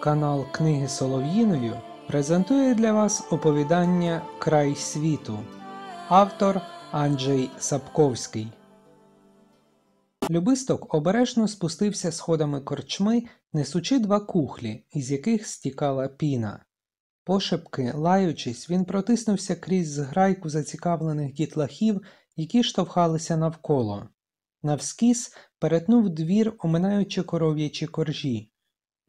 Канал Книги Солов'їною презентує для вас оповідання Край світу. Автор Анджей Сапковський. Любисток обережно спустився сходами корчми, несучи два кухлі, із яких стікала піна. Пошепки, лаючись, він протиснувся крізь зграйку зацікавлених дітлахів, які штовхалися навколо. Навскіз перетнув двір, оминаючи коров'ячі коржі.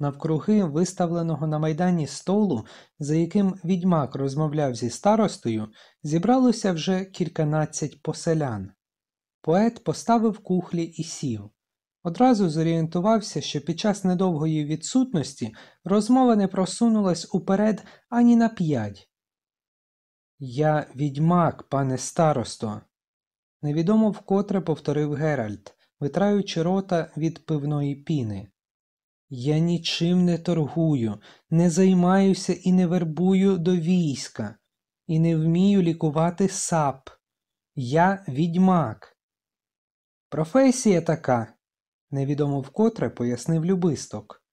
Навкруги виставленого на майдані столу, за яким відьмак розмовляв зі старостою, зібралося вже кільканадцять поселян. Поет поставив кухлі і сів. Одразу зорієнтувався, що під час недовгої відсутності розмова не просунулась уперед ані на п'ять. Я відьмак, пане старосто. Невідомо вкотре повторив Геральт, витраючи рота від пивної піни. Я нічим не торгую, не займаюся і не вербую до війська, і не вмію лікувати сап. Я відьмак. Професія така, невідомо вкотре пояснив любисток.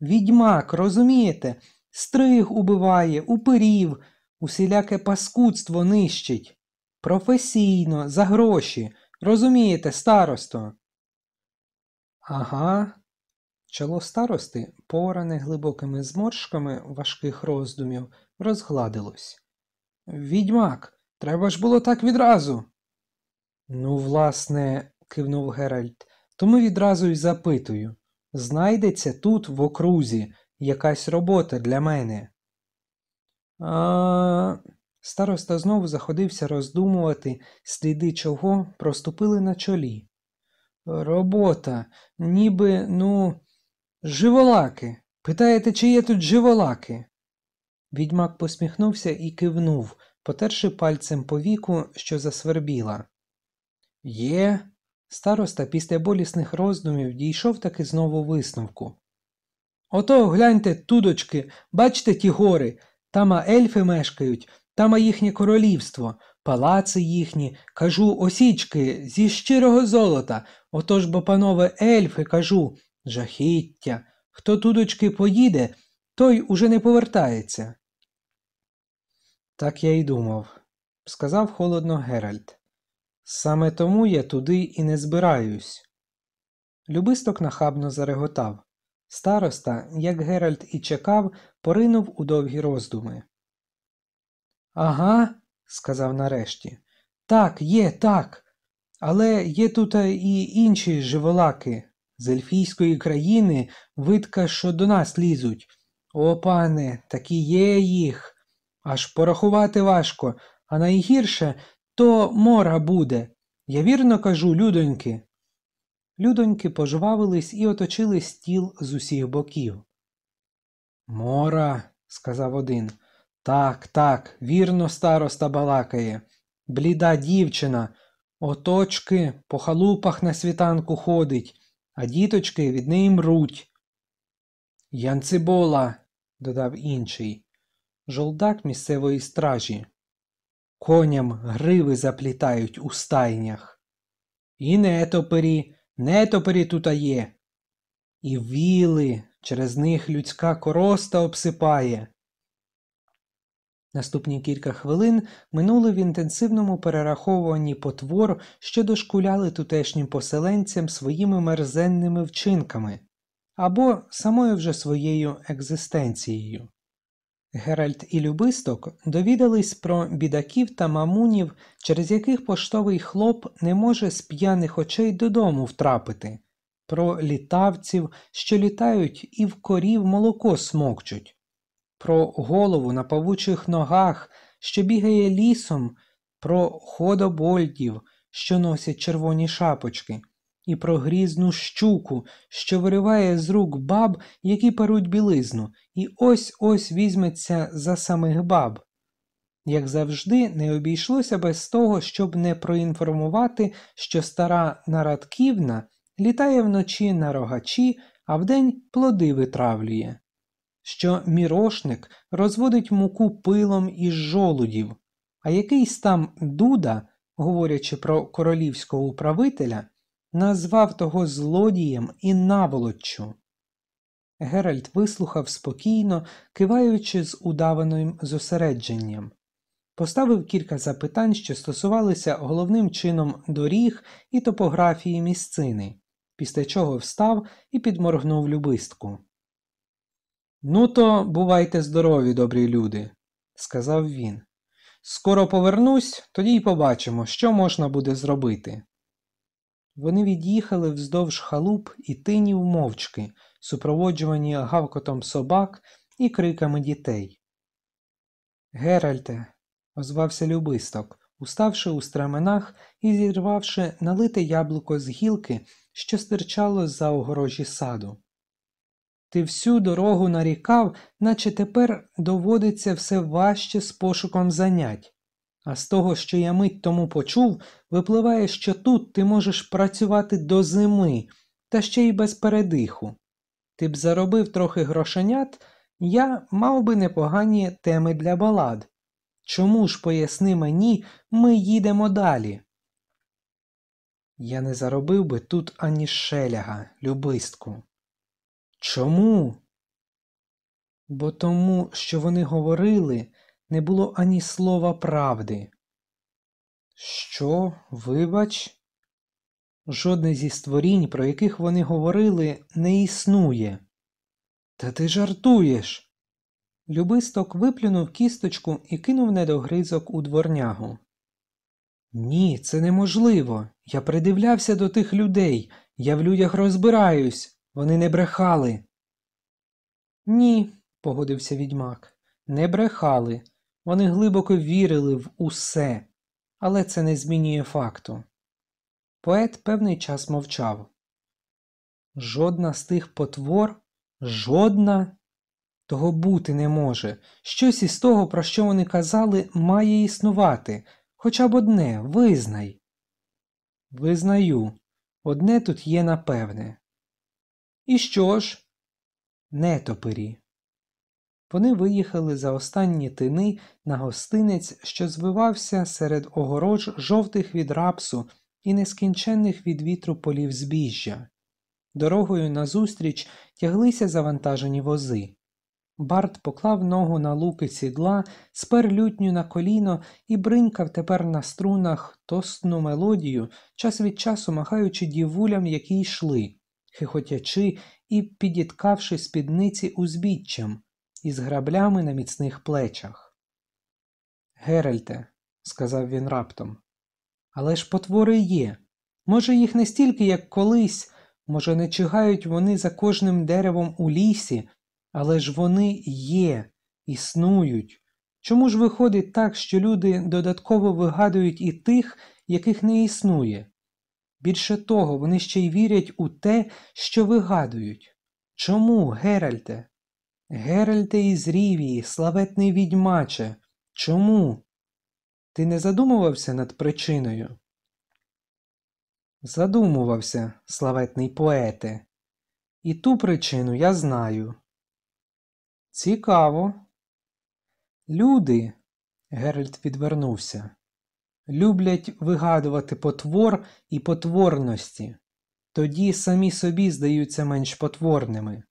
Відьмак, розумієте, стриг убиває, упирів, усіляке паскудство нищить. Професійно, за гроші, розумієте, старосто? Ага. Чоло старости, поране глибокими зморшками важких роздумів, розгладилось. Відьмак, треба ж було так відразу. Ну, власне, кивнув Геральт, тому відразу й запитую знайдеться тут, в окрузі, якась робота для мене. А. Староста знову заходився роздумувати, сліди чого проступили на чолі. Робота, ніби, ну, живолаки. Питаєте, чи є тут живолаки? Відьмак посміхнувся і кивнув, потерши пальцем по віку, що засвербіла. Є. Староста після болісних роздумів дійшов таки знову висновку. Ото гляньте, тудочки, бачите ті гори, тама ельфи мешкають, тама їхнє королівство, палаци їхні, кажу, осічки зі щирого золота. Отож бо, панове ельфи, кажу, жахіття. Хто тудочки поїде, той уже не повертається. Так я й думав, сказав холодно Геральт. Саме тому я туди і не збираюсь. Любисток нахабно зареготав. Староста, як Геральт і чекав, поринув у довгі роздуми. Ага, сказав нарешті. Так, є, так. Але є тут і інші живолаки з ельфійської країни, видка, що до нас лізуть. О, пане, такі є їх. Аж порахувати важко, а найгірше то мора буде. Я вірно кажу, людоньки. Людоньки пожвавились і оточили стіл з усіх боків. Мора, сказав один. Так, так, вірно, староста балакає. Бліда дівчина, оточки по халупах на світанку ходить, а діточки від неї мруть. Янцибола, додав інший, жолдак місцевої стражі. Коням гриви заплітають у стайнях. І нетопері, нетопері тута є. І віли, через них людська короста обсипає. Наступні кілька хвилин минули в інтенсивному перераховуванні потвор, що дошкуляли тутешнім поселенцям своїми мерзенними вчинками або самою вже своєю екзистенцією. Геральт і Любисток довідались про бідаків та мамунів, через яких поштовий хлоп не може з п'яних очей додому втрапити, про літавців, що літають і в корів молоко смокчуть про голову на павучих ногах, що бігає лісом, про ходобольдів, що носять червоні шапочки, і про грізну щуку, що вириває з рук баб, які паруть білизну, і ось ось візьметься за самих баб. Як завжди, не обійшлося без того, щоб не проінформувати, що стара Нарадківна літає вночі на рогачі, а вдень плоди витравлює що мірошник розводить муку пилом із жолудів, а якийсь там Дуда, говорячи про королівського управителя, назвав того злодієм і наволоччю. Геральт вислухав спокійно, киваючи з удаваним зосередженням. Поставив кілька запитань, що стосувалися головним чином доріг і топографії місцини, після чого встав і підморгнув любистку. Ну, то бувайте здорові, добрі люди, сказав він. Скоро повернусь, тоді й побачимо, що можна буде зробити. Вони від'їхали вздовж халуп і тинів мовчки, супроводжувані гавкотом собак і криками дітей. Геральте, озвався любисток, уставши у стременах і зірвавши налите яблуко з гілки, що стирчало за огорожі саду. Ти всю дорогу нарікав, наче тепер доводиться все важче з пошуком занять. А з того, що я мить тому почув, випливає, що тут ти можеш працювати до зими, та ще й без передиху. Ти б заробив трохи грошенят, я мав би непогані теми для балад. Чому ж, поясни мені, ми їдемо далі? Я не заробив би тут ані шеляга, любистку. Чому? Бо тому, що вони говорили, не було ані слова правди. Що, вибач? Жодне зі створінь, про яких вони говорили, не існує. Та ти жартуєш. Любисток виплюнув кісточку і кинув недогризок у дворнягу. Ні, це неможливо. Я придивлявся до тих людей, я в людях розбираюсь, вони не брехали. Ні, погодився відьмак, не брехали. Вони глибоко вірили в усе, але це не змінює факту. Поет певний час мовчав. Жодна з тих потвор, жодна того бути не може. Щось із того, про що вони казали, має існувати, хоча б одне, визнай. Визнаю, одне тут є напевне. І що ж? Нетопирі. Вони виїхали за останні тини на гостинець, що звивався серед огорож жовтих від рапсу і нескінченних від вітру полів збіжжя. Дорогою назустріч тяглися завантажені вози. Барт поклав ногу на луки сідла, спер лютню на коліно і бринькав тепер на струнах тостну мелодію, час від часу махаючи дівулям, які йшли, хихотячи і підіткавши спідниці узбіччям, із граблями на міцних плечах. Геральте, сказав він раптом, але ж потвори є. Може, їх не стільки, як колись, може, не чигають вони за кожним деревом у лісі, але ж вони є, існують. Чому ж виходить так, що люди додатково вигадують і тих, яких не існує? Більше того, вони ще й вірять у те, що вигадують. Чому, Геральте? Геральте із Рівії, славетний відьмаче, чому? Ти не задумувався над причиною? Задумувався, славетний поете. І ту причину я знаю. Цікаво. Люди, Геральт відвернувся, люблять вигадувати потвор і потворності, тоді самі собі здаються менш потворними.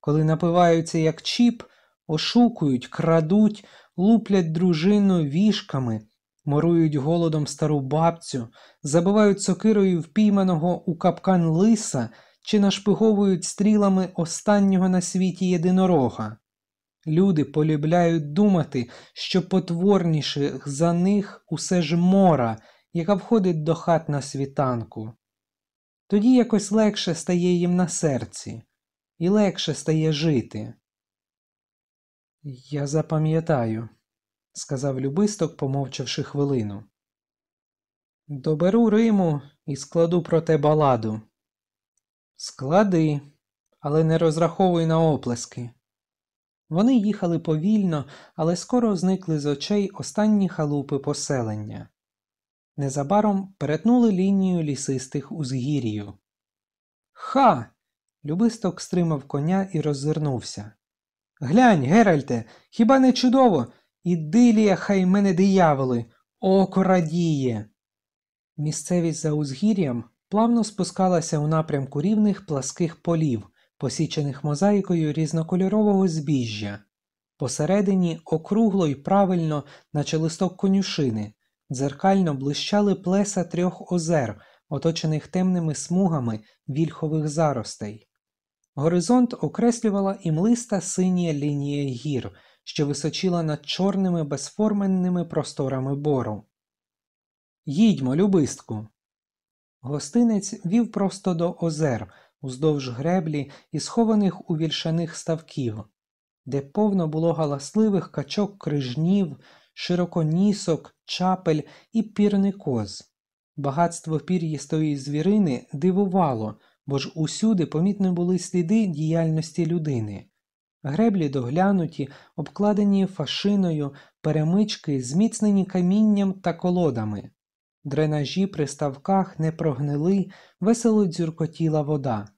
Коли напиваються як чіп, ошукують, крадуть, луплять дружину вішками, морують голодом стару бабцю, забивають сокирою впійманого у капкан лиса чи нашпиговують стрілами останнього на світі єдинорога. Люди полюбляють думати, що потворніших за них усе ж мора, яка входить до хат на світанку. Тоді якось легше стає їм на серці, і легше стає жити. Я запам'ятаю, сказав Любисток, помовчавши хвилину. Доберу Риму і складу про те баладу. Склади, але не розраховуй на оплески. Вони їхали повільно, але скоро зникли з очей останні халупи поселення. Незабаром перетнули лінію лісистих узгір'їв. Ха. Любисток стримав коня і роззирнувся. Глянь, Геральте, хіба не чудово? Ідилія, хай мене дияволи, око радіє. Місцевість за узгір'ям плавно спускалася у напрямку рівних пласких полів, посічених мозаїкою різнокольорового збіжжя. Посередині округло й правильно, наче листок конюшини, дзеркально блищали плеса трьох озер, оточених темними смугами вільхових заростей. Горизонт окреслювала імлиста синя лінія гір, що височила над чорними безформенними просторами бору. Їдьмо, любистку. Гостинець вів просто до озер, уздовж греблі і схованих у вільшаних ставків, де повно було галасливих качок крижнів, широконісок, чапель і пірникоз. Багатство пір'їстої звірини дивувало, бо ж усюди помітні були сліди діяльності людини. Греблі доглянуті, обкладені фашиною, перемички, зміцнені камінням та колодами. Дренажі при ставках не прогнили, весело дзюркотіла вода.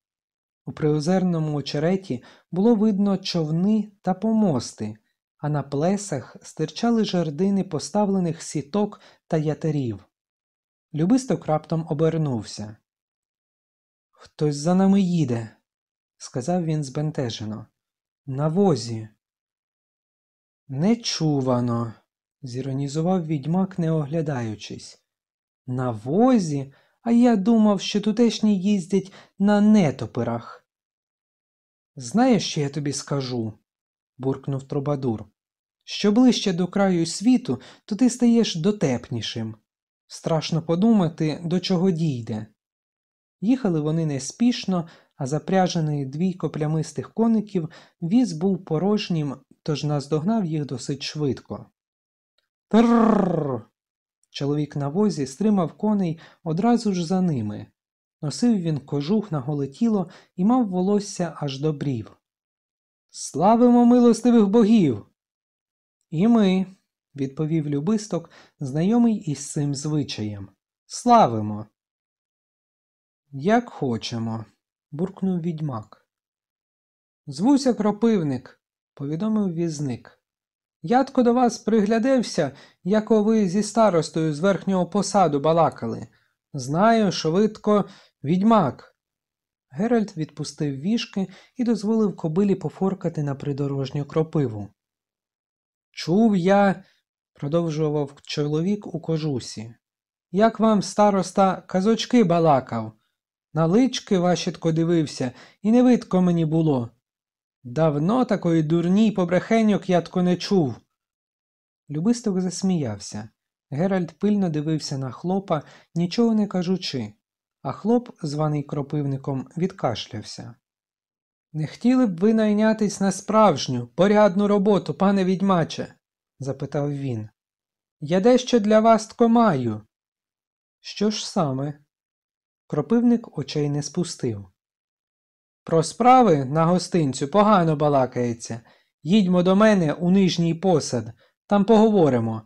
У приозерному очереті було видно човни та помости, а на плесах стирчали жердини поставлених сіток та ятерів. Любисток раптом обернувся. Хтось за нами їде, сказав він збентежено. На возі. Нечувано, зіронізував відьмак, не оглядаючись. На возі, а я думав, що тутешні їздять на нетопирах. Знаєш, що я тобі скажу? буркнув Трубадур. Що ближче до краю світу, то ти стаєш дотепнішим. Страшно подумати, до чого дійде. Їхали вони неспішно, а запряжений двійко плямистих коників віз був порожнім, тож наздогнав їх досить швидко. Тррррр. Чоловік на возі стримав коней одразу ж за ними. Носив він кожух на голе тіло і мав волосся аж до брів. Славимо милостивих богів! І ми, відповів любисток, знайомий із цим звичаєм. Славимо. Як хочемо, буркнув відьмак. Звуся кропивник, повідомив візник. Ядко до вас приглядився, яко ви зі старостою з верхнього посаду балакали. Знаю, що видко відьмак. Геральт відпустив вішки і дозволив кобилі пофоркати на придорожню кропиву. Чув я, продовжував чоловік у кожусі, як вам, староста, казочки балакав. На лички вашітко дивився, і не видко мені було. Давно такої дурній побрехеньок ятко не чув. Любисток засміявся. Геральт пильно дивився на хлопа, нічого не кажучи, а хлоп, званий кропивником, відкашлявся. Не хотіли б ви найнятись на справжню, порядну роботу, пане відьмаче? запитав він. Я дещо для вас тко маю. Що ж саме? Кропивник очей не спустив. Про справи на гостинцю погано балакається. Їдьмо до мене у нижній посад, там поговоримо.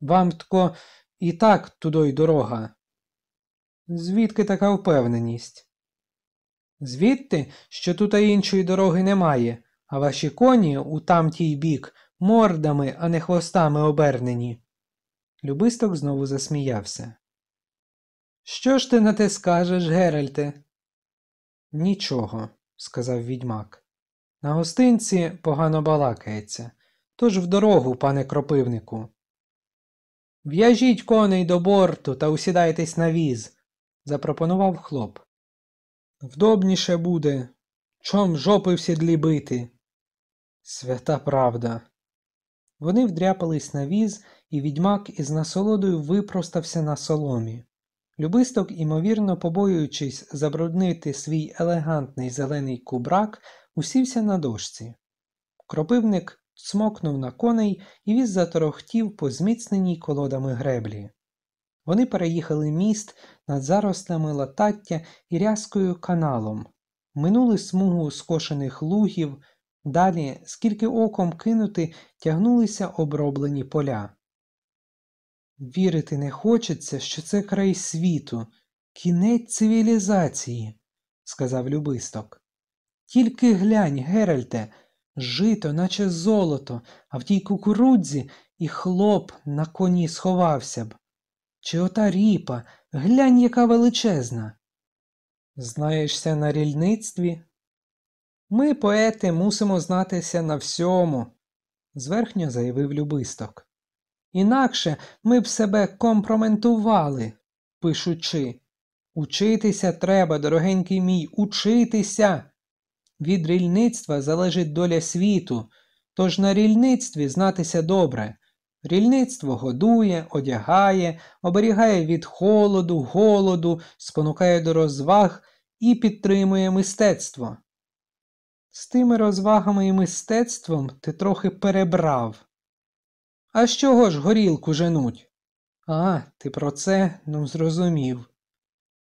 Вам тко і так тудой дорога. Звідки така впевненість? Звідти, що тут іншої дороги немає, а ваші коні у тамтій бік мордами, а не хвостами обернені. Любисток знову засміявся. Що ж ти на те скажеш, Геральте? Нічого, сказав відьмак. На гостинці погано балакається, тож в дорогу, пане кропивнику. В'яжіть коней до борту та усідайтесь на віз, запропонував хлоп. Вдобніше буде, чом жопи в сідлі бити. Свята правда. Вони вдряпались на віз, і відьмак із насолодою випростався на соломі. Любисток, імовірно, побоюючись забруднити свій елегантний зелений кубрак, усівся на дошці. Кропивник смокнув на коней і віз заторохтів по зміцненій колодами греблі. Вони переїхали міст над заростями латаття і рязкою каналом, минули смугу скошених лугів, далі, скільки оком кинути, тягнулися оброблені поля. Вірити не хочеться, що це край світу, кінець цивілізації, сказав Любисток. Тільки глянь, Геральте, жито, наче золото, а в тій кукурудзі і хлоп на коні сховався б. Чи ота ріпа, глянь, яка величезна. Знаєшся на рільництві? Ми, поети, мусимо знатися на всьому, зверхньо заявив Любисток. Інакше ми б себе компроментували, пишучи. Учитися треба, дорогенький мій, учитися. Від рільництва залежить доля світу, тож на рільництві знатися добре. Рільництво годує, одягає, оберігає від холоду, голоду, спонукає до розваг і підтримує мистецтво. З тими розвагами і мистецтвом ти трохи перебрав. А з чого ж горілку женуть? А, ти про це ну зрозумів.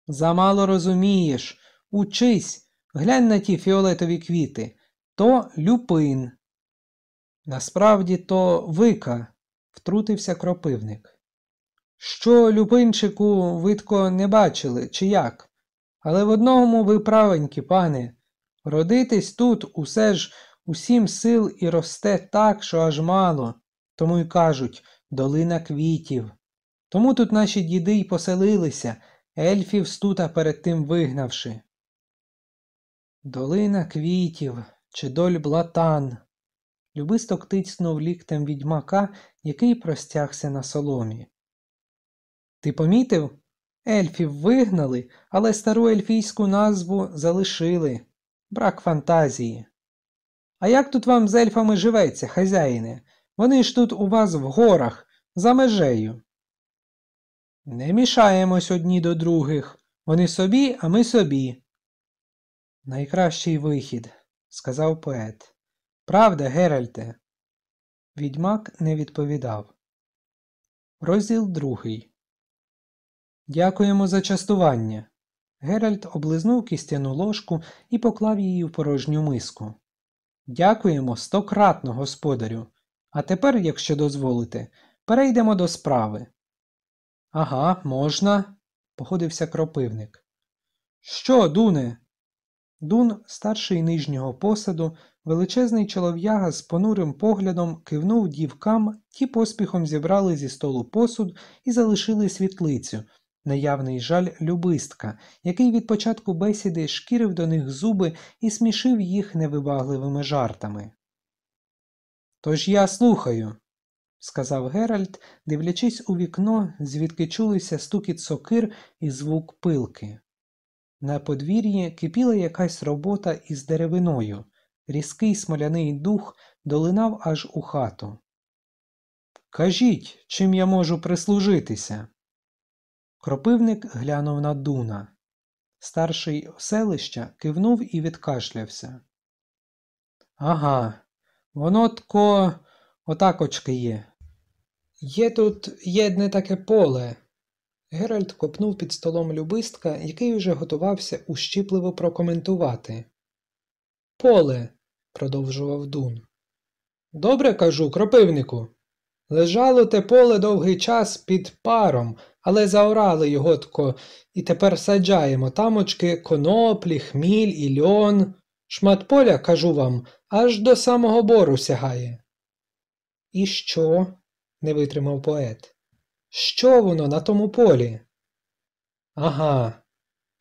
Замало розумієш. Учись, глянь на ті фіолетові квіти. То люпин. Насправді то вика, втрутився кропивник. Що, люпинчику, видко, не бачили, чи як? Але в одному ви правенькі, пане. Родитись тут усе ж усім сил і росте так, що аж мало. Тому й кажуть долина квітів. Тому тут наші діди й поселилися, ельфів стута перед тим вигнавши. Долина квітів, чи доль блатан. Любисток тицьнув ліктем відьмака, який простягся на соломі. Ти помітив? Ельфів вигнали, але стару ельфійську назву залишили. Брак фантазії. А як тут вам з ельфами живеться, хазяїне? Вони ж тут у вас в горах, за межею. Не мішаємось одні до других. Вони собі, а ми собі. Найкращий вихід, сказав поет. Правда, Геральте? Відьмак не відповідав. Розділ другий. Дякуємо за частування. Геральт облизнув кістяну ложку і поклав її в порожню миску. Дякуємо стократно, господарю. А тепер, якщо дозволите, перейдемо до справи. Ага, можна, погодився кропивник. Що, Дуне? Дун, старший нижнього посаду, величезний чолов'яга з понурим поглядом кивнув дівкам, ті поспіхом зібрали зі столу посуд і залишили світлицю, неявний жаль любистка, який від початку бесіди шкірив до них зуби і смішив їх невибагливими жартами. Тож я слухаю, сказав Геральт, дивлячись у вікно, звідки чулися стукіт сокир і звук пилки. На подвір'ї кипіла якась робота із деревиною, різкий смоляний дух долинав аж у хату. Кажіть, чим я можу прислужитися? Кропивник глянув на Дуна. Старший селища кивнув і відкашлявся. Ага, воно тко отакочки є. Є тут єдне таке поле. Геральт копнув під столом любистка, який уже готувався ущіпливо прокоментувати. Поле, продовжував Дун. Добре кажу, кропивнику. Лежало те поле довгий час під паром, але заорали його тко, і тепер саджаємо тамочки коноплі, хміль і льон. Шмат поля, кажу вам, аж до самого бору сягає. І що? не витримав поет. Що воно на тому полі? Ага.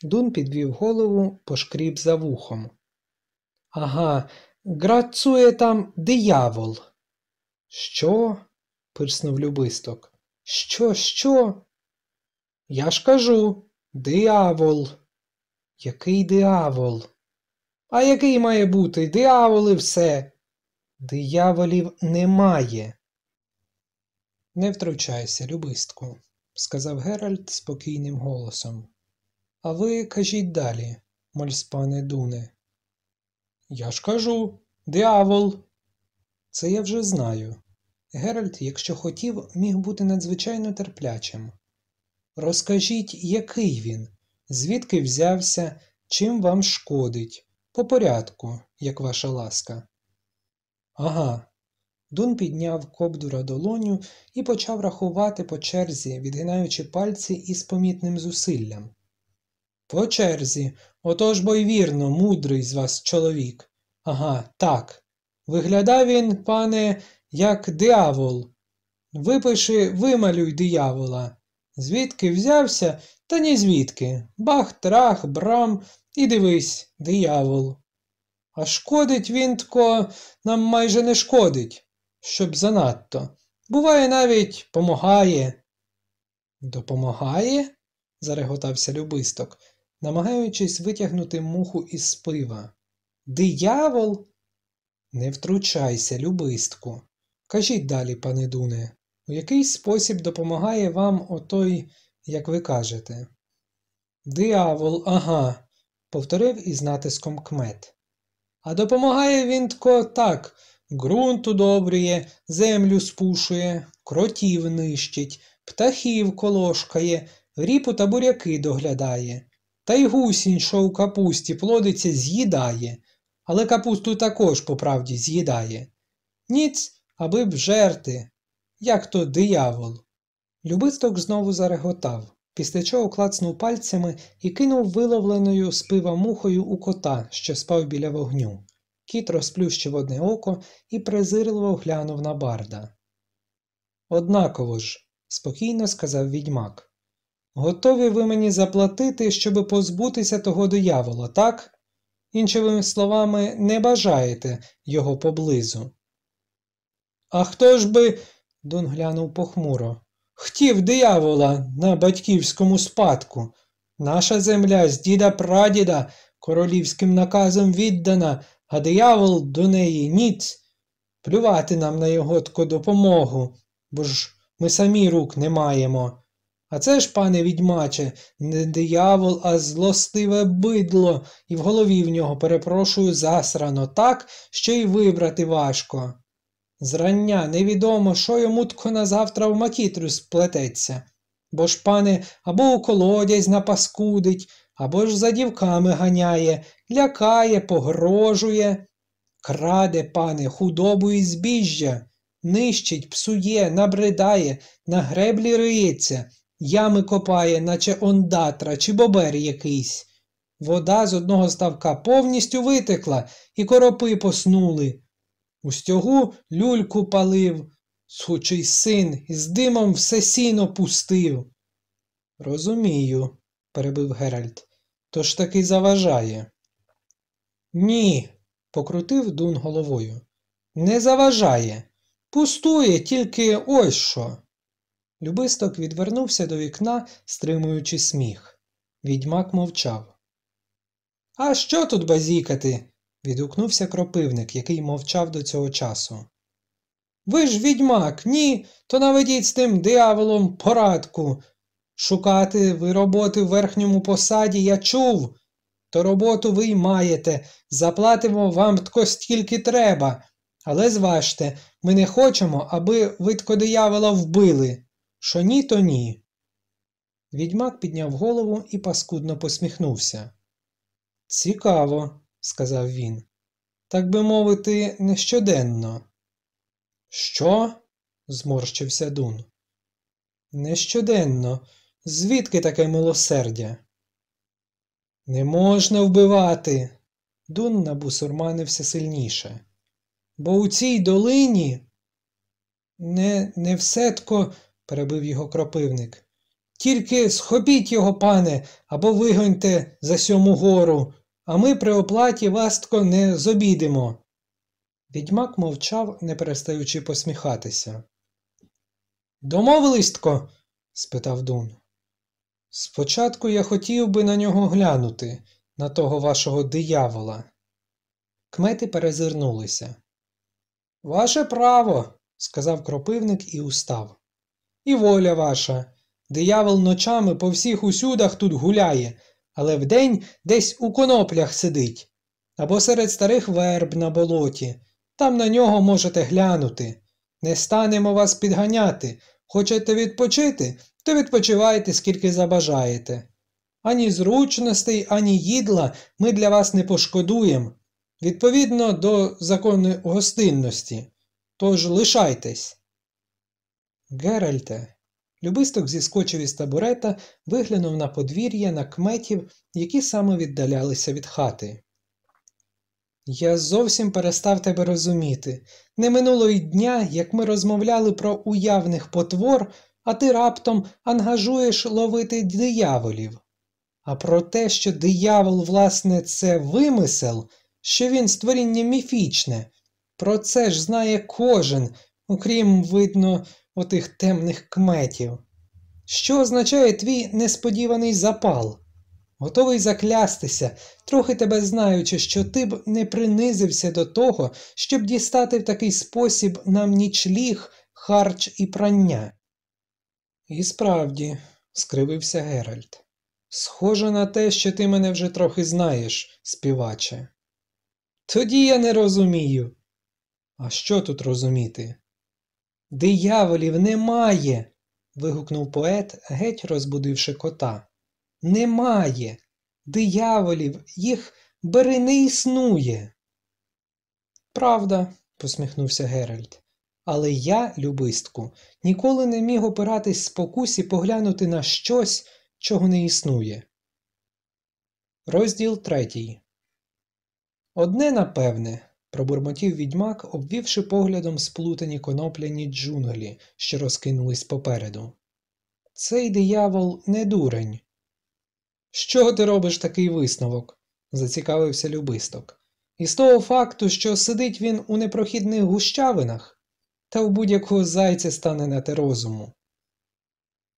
Дун підвів голову, пошкріб за вухом. Ага, грацує там диявол. Що? пирснув любисток. Що, що? Я ж кажу диявол. Який диявол? А який має бути диявол і все? Дияволів немає. Не втручайся, любистку, сказав Геральт спокійним голосом. А ви кажіть далі, мольспане Дуне. Я ж кажу, диявол. Це я вже знаю. Геральт, якщо хотів, міг бути надзвичайно терплячим. Розкажіть, який він, звідки взявся, чим вам шкодить, по порядку, як ваша ласка. Ага. Дун підняв кобдура долоню і почав рахувати по черзі, відгинаючи пальці із помітним зусиллям. По черзі, отож бо й вірно, мудрий з вас чоловік. Ага, так. Виглядав він, пане, як диявол. Випиши, вималюй диявола. Звідки взявся, та ні звідки. Бах, трах, брам, і дивись, диявол. А шкодить він тко нам майже не шкодить, щоб занадто. Буває, навіть помагає. Допомагає? зареготався любисток, намагаючись витягнути муху із пива. Диявол? Не втручайся, любистку. Кажіть далі, пане Дуне, у який спосіб допомагає вам отой, як ви кажете? Диявол, ага, повторив із натиском кмет. А допомагає він тко так, ґрунт удобрює, землю спушує, кротів нищить, птахів колошкає, ріпу та буряки доглядає, та й гусінь, що у капусті плодиться, з'їдає, але капусту також по правді з'їдає. Ніц, аби б жерти, як то диявол. Любисток знову зареготав, після чого клацнув пальцями і кинув виловленою з пива мухою у кота, що спав біля вогню. Кіт розплющив одне око і презирливо глянув на барда. Однаково ж, спокійно сказав відьмак. Готові ви мені заплатити, щоби позбутися того диявола, так? Іншими словами, не бажаєте його поблизу. А хто ж би, Дон глянув похмуро, хотів диявола на батьківському спадку? Наша земля з діда прадіда королівським наказом віддана, а диявол до неї ніц. Плювати нам на його тку допомогу, бо ж ми самі рук не маємо. А це ж, пане відьмаче, не диявол, а злостиве бидло, і в голові в нього, перепрошую, засрано так, що й вибрати важко. Зрання невідомо, що йому тко на завтра в макітру сплететься. Бо ж, пане, або у колодязь напаскудить, або ж за дівками ганяє, лякає, погрожує. Краде, пане, худобу і збіжжя, нищить, псує, набридає, на греблі риється, ями копає, наче ондатра чи бобер якийсь. Вода з одного ставка повністю витекла, і коропи поснули. У стягу люльку палив, сучий син, і з димом все сіно пустив. Розумію, перебив Геральт, то ж таки заважає. Ні, покрутив Дун головою. Не заважає. Пустує тільки ось що. Любисток відвернувся до вікна, стримуючи сміх. Відьмак мовчав. А що тут базікати? Відгукнувся кропивник, який мовчав до цього часу. Ви ж відьмак, ні, то наведіть з тим дияволом порадку. Шукати ви роботи в верхньому посаді я чув. То роботу ви й маєте, заплатимо вам тко стільки треба. Але зважте, ми не хочемо, аби ви тко диявола вбили. Що ні, то ні. Відьмак підняв голову і паскудно посміхнувся. Цікаво, сказав він. Так би мовити, не щоденно. Що? зморщився Дун. Нещоденно. Звідки таке милосердя? Не можна вбивати. Дун набусурманився сильніше. Бо у цій долині. Не не всетко, перебив його кропивник. Тільки схопіть його, пане, або вигоньте за сьому гору, а ми при оплаті вастко не зобідемо. Відьмак мовчав, не перестаючи посміхатися. Домовилистко? спитав Дун. Спочатку я хотів би на нього глянути, на того вашого диявола. Кмети перезирнулися. Ваше право, сказав кропивник і устав. І воля ваша. Диявол ночами по всіх усюдах тут гуляє, але вдень десь у коноплях сидить, або серед старих верб на болоті. Там на нього можете глянути. Не станемо вас підганяти. Хочете відпочити, то відпочивайте, скільки забажаєте. Ані зручностей, ані їдла ми для вас не пошкодуємо, відповідно до закону гостинності. Тож лишайтесь. Геральте, Любисток зіскочив із табурета, виглянув на подвір'я на кметів, які саме віддалялися від хати. Я зовсім перестав тебе розуміти. Не минуло й дня, як ми розмовляли про уявних потвор, а ти раптом ангажуєш ловити дияволів. А про те, що диявол, власне, це вимисел, що він створіння міфічне. Про це ж знає кожен, окрім, видно, отих темних кметів. Що означає твій несподіваний запал? Готовий заклястися, трохи тебе знаючи, що ти б не принизився до того, щоб дістати в такий спосіб нам нічліг, харч і прання. І справді, скривився Геральт, схоже на те, що ти мене вже трохи знаєш, співаче. Тоді я не розумію. А що тут розуміти? Дияволів немає. вигукнув поет, геть розбудивши кота. Немає. Дияволів, їх бери не існує. Правда, посміхнувся Геральт. Але я, любистку, ніколи не міг опиратись спокусі поглянути на щось, чого не існує. Розділ третій. Одне напевне, пробурмотів відьмак, обвівши поглядом сплутані конопляні джунглі, що розкинулись попереду. Цей диявол не дурень. З чого ти робиш такий висновок? зацікавився любисток. Із того факту, що сидить він у непрохідних гущавинах, та у будь-якого зайця стане на те розуму.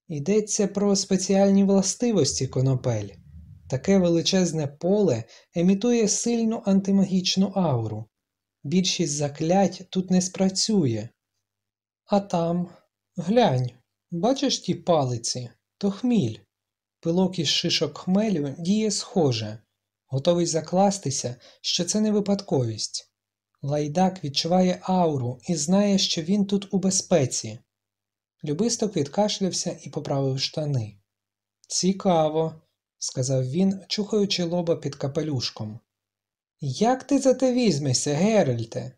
Йдеться про спеціальні властивості конопель. Таке величезне поле емітує сильну антимагічну ауру. Більшість заклять тут не спрацює. А там, глянь, бачиш ті палиці, то хміль. Пилок із шишок хмелю діє схоже, готовий закластися, що це не випадковість. Лайдак відчуває ауру і знає, що він тут у безпеці. Любисток відкашлявся і поправив штани. Цікаво, сказав він, чухаючи лоба під капелюшком. Як ти за те візьмешся, Геральте?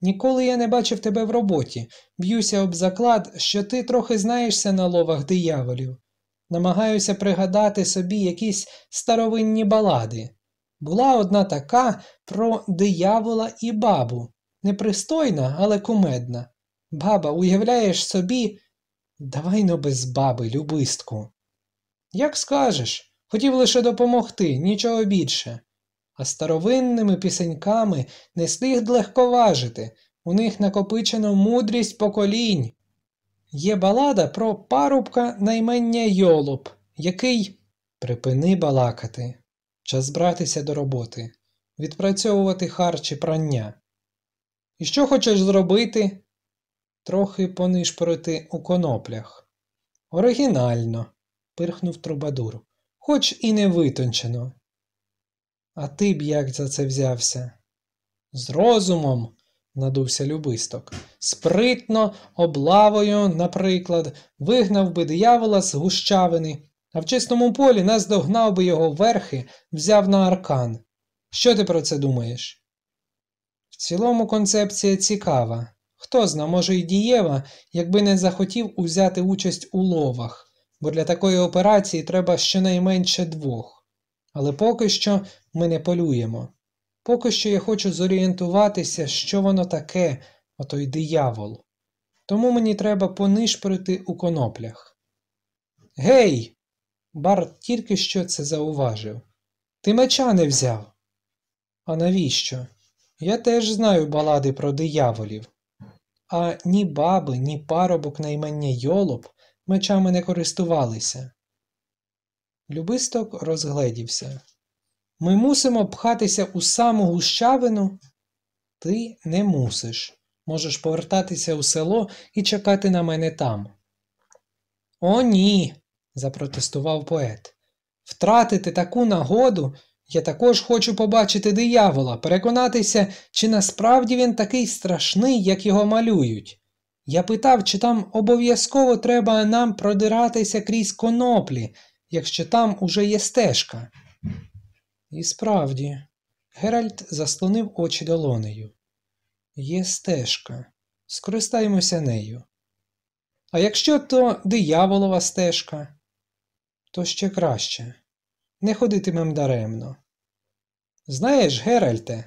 Ніколи я не бачив тебе в роботі, б'юся об заклад, що ти трохи знаєшся на ловах дияволів. Намагаюся пригадати собі якісь старовинні балади. Була одна така про диявола і бабу. Непристойна, але кумедна. Баба, уявляєш собі. Давай но без баби, любистку. Як скажеш, хотів лише допомогти, нічого більше. А старовинними пісеньками не слід легковажити, у них накопичено мудрість поколінь. Є балада про парубка наймення Йолоп, який припини балакати. Час братися до роботи, відпрацьовувати харчі прання. І що хочеш зробити? Трохи понишпорити у коноплях. Оригінально, пирхнув Трубадур, хоч і не витончено. А ти б як за це взявся? З розумом, надувся любисток. Спритно, облавою, наприклад, вигнав би диявола з гущавини, а в чистому полі нас догнав би його верхи, взяв на аркан. Що ти про це думаєш? В цілому концепція цікава. Хто зна, може, й дієва, якби не захотів узяти участь у ловах, бо для такої операції треба щонайменше двох. Але поки що ми не полюємо. Поки що я хочу зорієнтуватися, що воно таке, отой диявол. Тому мені треба понишпорити у коноплях. Гей! Барт тільки що це зауважив. Ти меча не взяв. А навіщо? Я теж знаю балади про дияволів. А ні баби, ні парубок на імення Йолоп мечами не користувалися. Любисток розгледівся. Ми мусимо пхатися у саму гущавину? Ти не мусиш. Можеш повертатися у село і чекати на мене там. О, ні, запротестував поет. Втратити таку нагоду я також хочу побачити диявола, переконатися, чи насправді він такий страшний, як його малюють. Я питав, чи там обов'язково треба нам продиратися крізь коноплі, якщо там уже є стежка. І справді, Геральт заслонив очі долонею. Є стежка. Скористаємося нею. А якщо то дияволова стежка, то ще краще. Не ходитимем даремно. Знаєш, Геральте,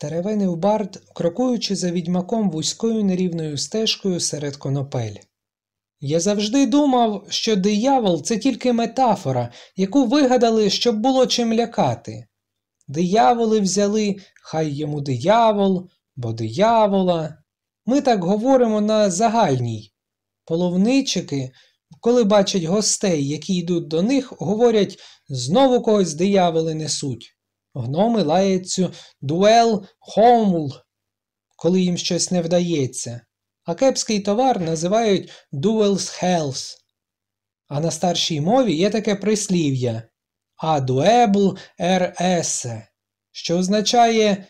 теревенив бард, крокуючи за відьмаком вузькою нерівною стежкою серед конопель. Я завжди думав, що диявол це тільки метафора, яку вигадали, щоб було чим лякати. Дияволи взяли, хай йому диявол, бо диявола. Ми так говоримо на загальній. Половничики, коли бачать гостей, які йдуть до них, говорять знову когось дияволи несуть. Гноми лаять цю дуел хомул, коли їм щось не вдається, а кепський товар називають duels health. А на старшій мові є таке прислів'я aduebl esse, що означає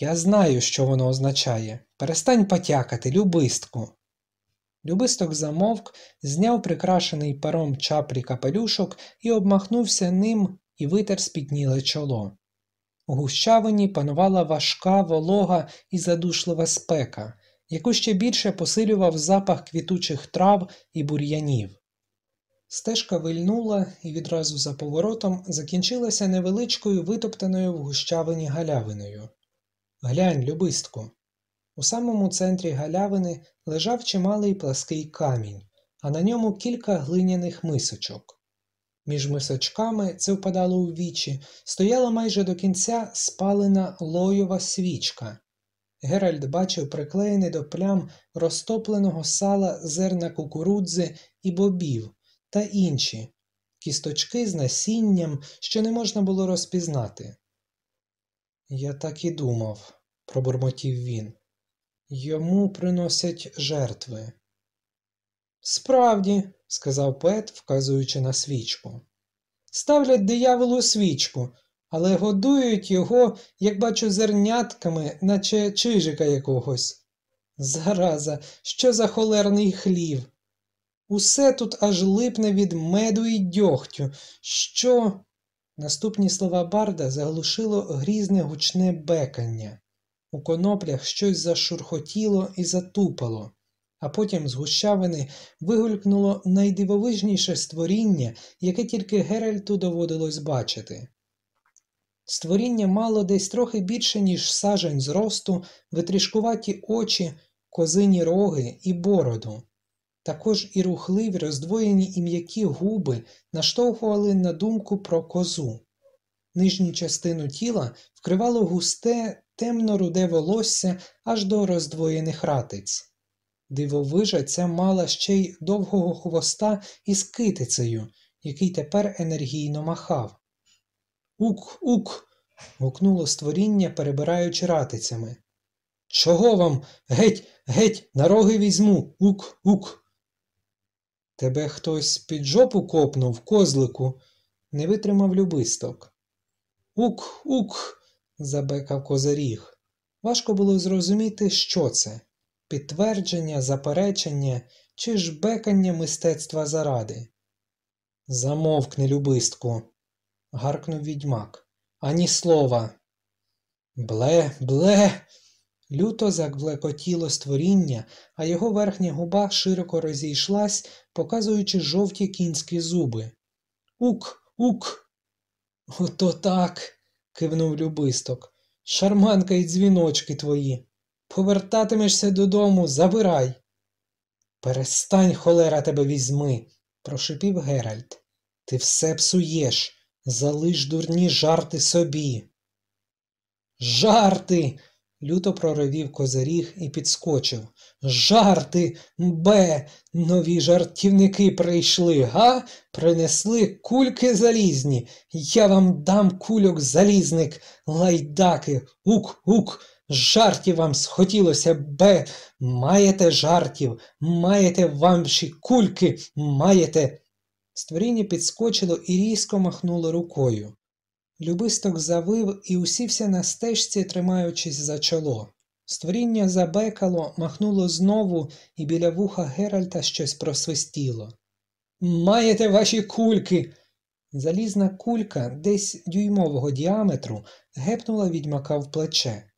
Я знаю, що воно означає. Перестань потякати, любистку. Любисток замовк, зняв прикрашений пером чапрі капелюшок і обмахнувся ним і витер спітніле чоло. У гущавині панувала важка, волога і задушлива спека, яку ще більше посилював запах квітучих трав і бур'янів. Стежка вильнула і відразу за поворотом закінчилася невеличкою витоптаною в гущавині галявиною. Глянь, любистку. У самому центрі галявини лежав чималий плаский камінь, а на ньому кілька глиняних мисочок. Між мисочками, це впадало у вічі, стояла майже до кінця спалена лойова свічка. Геральт бачив приклеєний до плям розтопленого сала зерна кукурудзи і бобів та інші кісточки з насінням, що не можна було розпізнати. Я так і думав, пробурмотів він. Йому приносять жертви. Справді, сказав поет, вказуючи на свічку. Ставлять дияволу свічку, але годують його, як бачу, зернятками, наче чижика якогось. Зараза, що за холерний хлів. Усе тут аж липне від меду і дьогтю. Що. Наступні слова Барда заглушило грізне гучне бекання. У коноплях щось зашурхотіло і затупало, а потім з гущавини вигулькнуло найдивовижніше створіння, яке тільки Геральту доводилось бачити. Створіння мало десь трохи більше, ніж сажень зросту, витрішкуваті очі, козині роги і бороду. Також і рухливі роздвоєні і м'які губи наштовхували на думку про козу. Нижню частину тіла вкривало густе, темно-руде волосся аж до роздвоєних ратиць. Дивовижа ця мала ще й довгого хвоста із китицею, який тепер енергійно махав. Ук, ук. гукнуло створіння, перебираючи ратицями. Чого вам? Геть, геть, на роги візьму, ук, ук. Тебе хтось під жопу копнув, козлику, не витримав любисток. Ук, ук, забекав козаріг. Важко було зрозуміти, що це підтвердження, заперечення чи ж бекання мистецтва заради. Замовкни, любистку, гаркнув відьмак. Ані слова. Бле, бле. Люто заклекотіло створіння, а його верхня губа широко розійшлась, показуючи жовті кінські зуби. Ук, ук. Ото так. кивнув любисток. Шарманка й дзвіночки твої. Повертатимешся додому, забирай. Перестань, холера, тебе візьми, прошипів Геральт. Ти все псуєш, залиш дурні жарти собі. Жарти. Люто проривів козиріг і підскочив. Жарти, бе, нові жартівники прийшли, га? Принесли кульки залізні. Я вам дам кульок залізник, лайдаки, ук-ук. Жартів вам схотілося, бе. Маєте жартів, маєте вамші кульки, маєте. Створіння підскочило і різко махнуло рукою. Любисток завив і усівся на стежці, тримаючись за чоло. Створіння забекало, махнуло знову, і біля вуха Геральта щось просвистіло. Маєте ваші кульки. Залізна кулька, десь дюймового діаметру, гепнула відьмака в плече.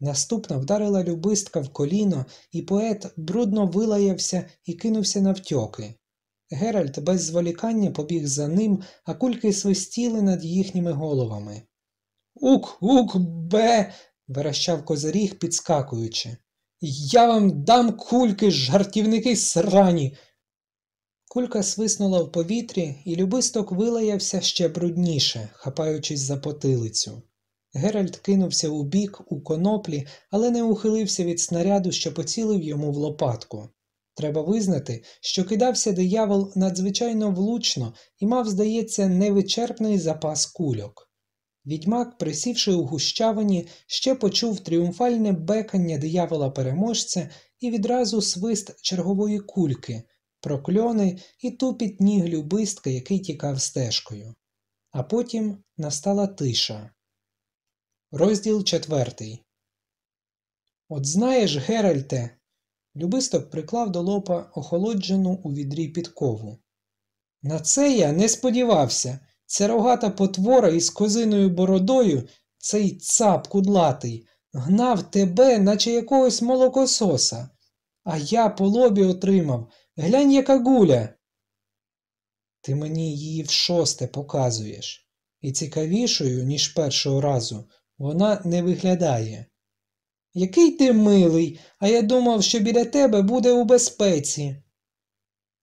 Наступна вдарила любистка в коліно, і поет брудно вилаявся і кинувся навтьоки. Геральт без зволікання побіг за ним, а кульки свистіли над їхніми головами. Ук, ук, бе. верещав козиріг, підскакуючи. Я вам дам кульки, жартівники срані. Кулька свиснула в повітрі, і любисток вилаявся ще брудніше, хапаючись за потилицю. Геральт кинувся у бік у коноплі, але не ухилився від снаряду, що поцілив йому в лопатку. Треба визнати, що кидався диявол надзвичайно влучно і мав, здається, невичерпний запас кульок. Відьмак, присівши у гущавині, ще почув тріумфальне бекання диявола переможця і відразу свист чергової кульки, прокльони і тупіт ніг любистка, який тікав стежкою. А потім настала тиша. Розділ четвертий. От знаєш, Геральте, Любисток приклав до лопа охолоджену у відрі підкову. На це я не сподівався. Ця рогата потвора із козиною бородою, цей цап кудлатий, гнав тебе, наче якогось молокососа. А я по лобі отримав. Глянь, яка гуля. Ти мені її в шосте показуєш. І цікавішою, ніж першого разу, вона не виглядає. Який ти милий, а я думав, що біля тебе буде у безпеці.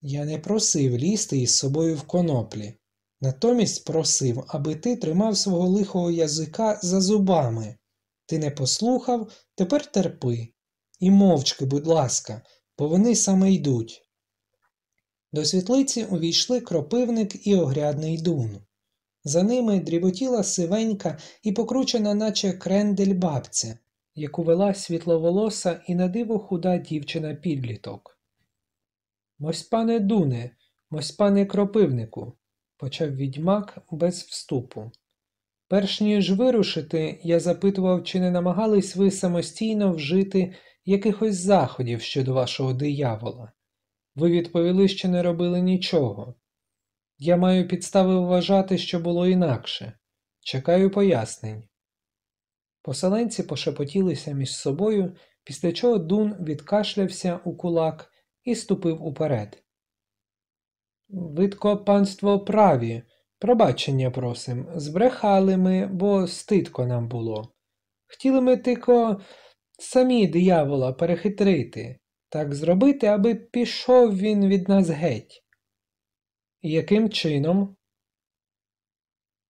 Я не просив лізти із собою в коноплі. Натомість просив, аби ти тримав свого лихого язика за зубами. Ти не послухав, тепер терпи. І мовчки, будь ласка, бо вони саме йдуть. До світлиці увійшли кропивник і огрядний дун. За ними дріботіла сивенька і покручена, наче крендель бабця, яку вела світловолоса і на диво худа дівчина підліток. Мось пане Дуне, мось пане кропивнику, почав відьмак без вступу. Перш ніж вирушити, я запитував, чи не намагались ви самостійно вжити якихось заходів щодо вашого диявола. Ви відповіли, що не робили нічого. Я маю підстави вважати, що було інакше. Чекаю пояснень. Поселенці пошепотілися між собою, після чого Дун відкашлявся у кулак і ступив уперед. Видко панство праві, пробачення просим, збрехали ми, бо стидко нам було. Хотіли ми тико самі диявола перехитрити, так зробити, аби пішов він від нас геть. Яким чином?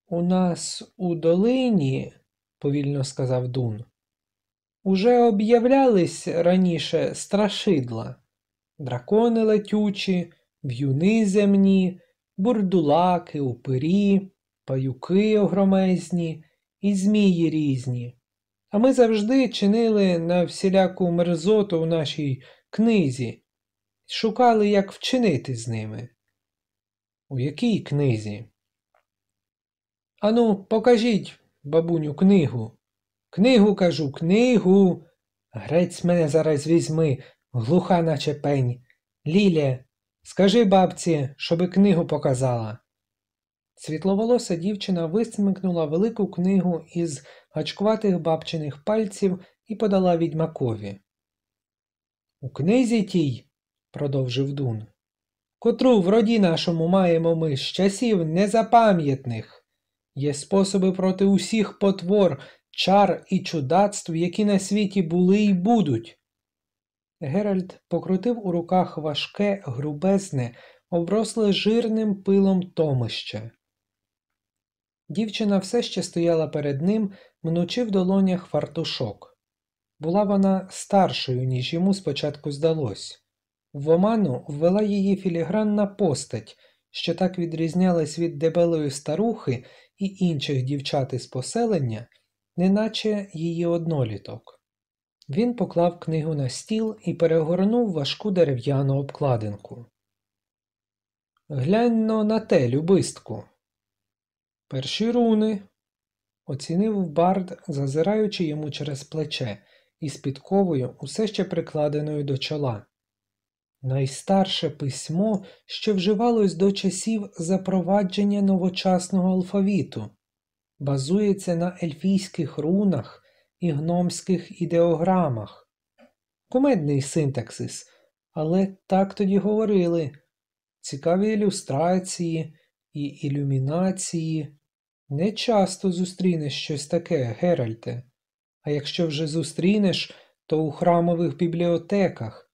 У нас у долині, повільно сказав Дун, уже об'являлись раніше страшидла, дракони летючі, в'юни земні, бурдулаки, упирі, паюки огромезні і змії різні. А ми завжди чинили на всіляку мерзоту в нашій книзі, шукали, як вчинити з ними. У якій книзі? Ану, покажіть, бабуню, книгу. Книгу кажу, книгу. Грець мене зараз візьми, глуха, наче пень. Лілє, скажи бабці, щоби книгу показала. Світловолоса дівчина висмикнула велику книгу із гачкуватих бабчиних пальців і подала відьмакові. У книзі тій, продовжив Дун, котру в роді нашому маємо ми з часів незапам'ятних, є способи проти усіх потвор, чар і чудацтв, які на світі були й будуть. Геральт покрутив у руках важке, грубезне, обросле жирним пилом томище. Дівчина все ще стояла перед ним, мнучи в долонях фартушок. Була вона старшою, ніж йому спочатку здалось. В оману ввела її філігранна постать, що так відрізнялась від дебелої старухи і інших дівчат із поселення, неначе її одноліток. Він поклав книгу на стіл і перегорнув важку дерев'яну обкладинку. Глянь но на те, любистку. Перші руни, оцінив бард, зазираючи йому через плече із підковою, усе ще прикладеною до чола. Найстарше письмо, що вживалось до часів запровадження новочасного алфавіту, базується на ельфійських рунах і гномських ідеограмах. Кумедний синтаксис, але так тоді говорили. Цікаві ілюстрації і ілюмінації. Не часто зустрінеш щось таке, Геральте, а якщо вже зустрінеш, то у храмових бібліотеках,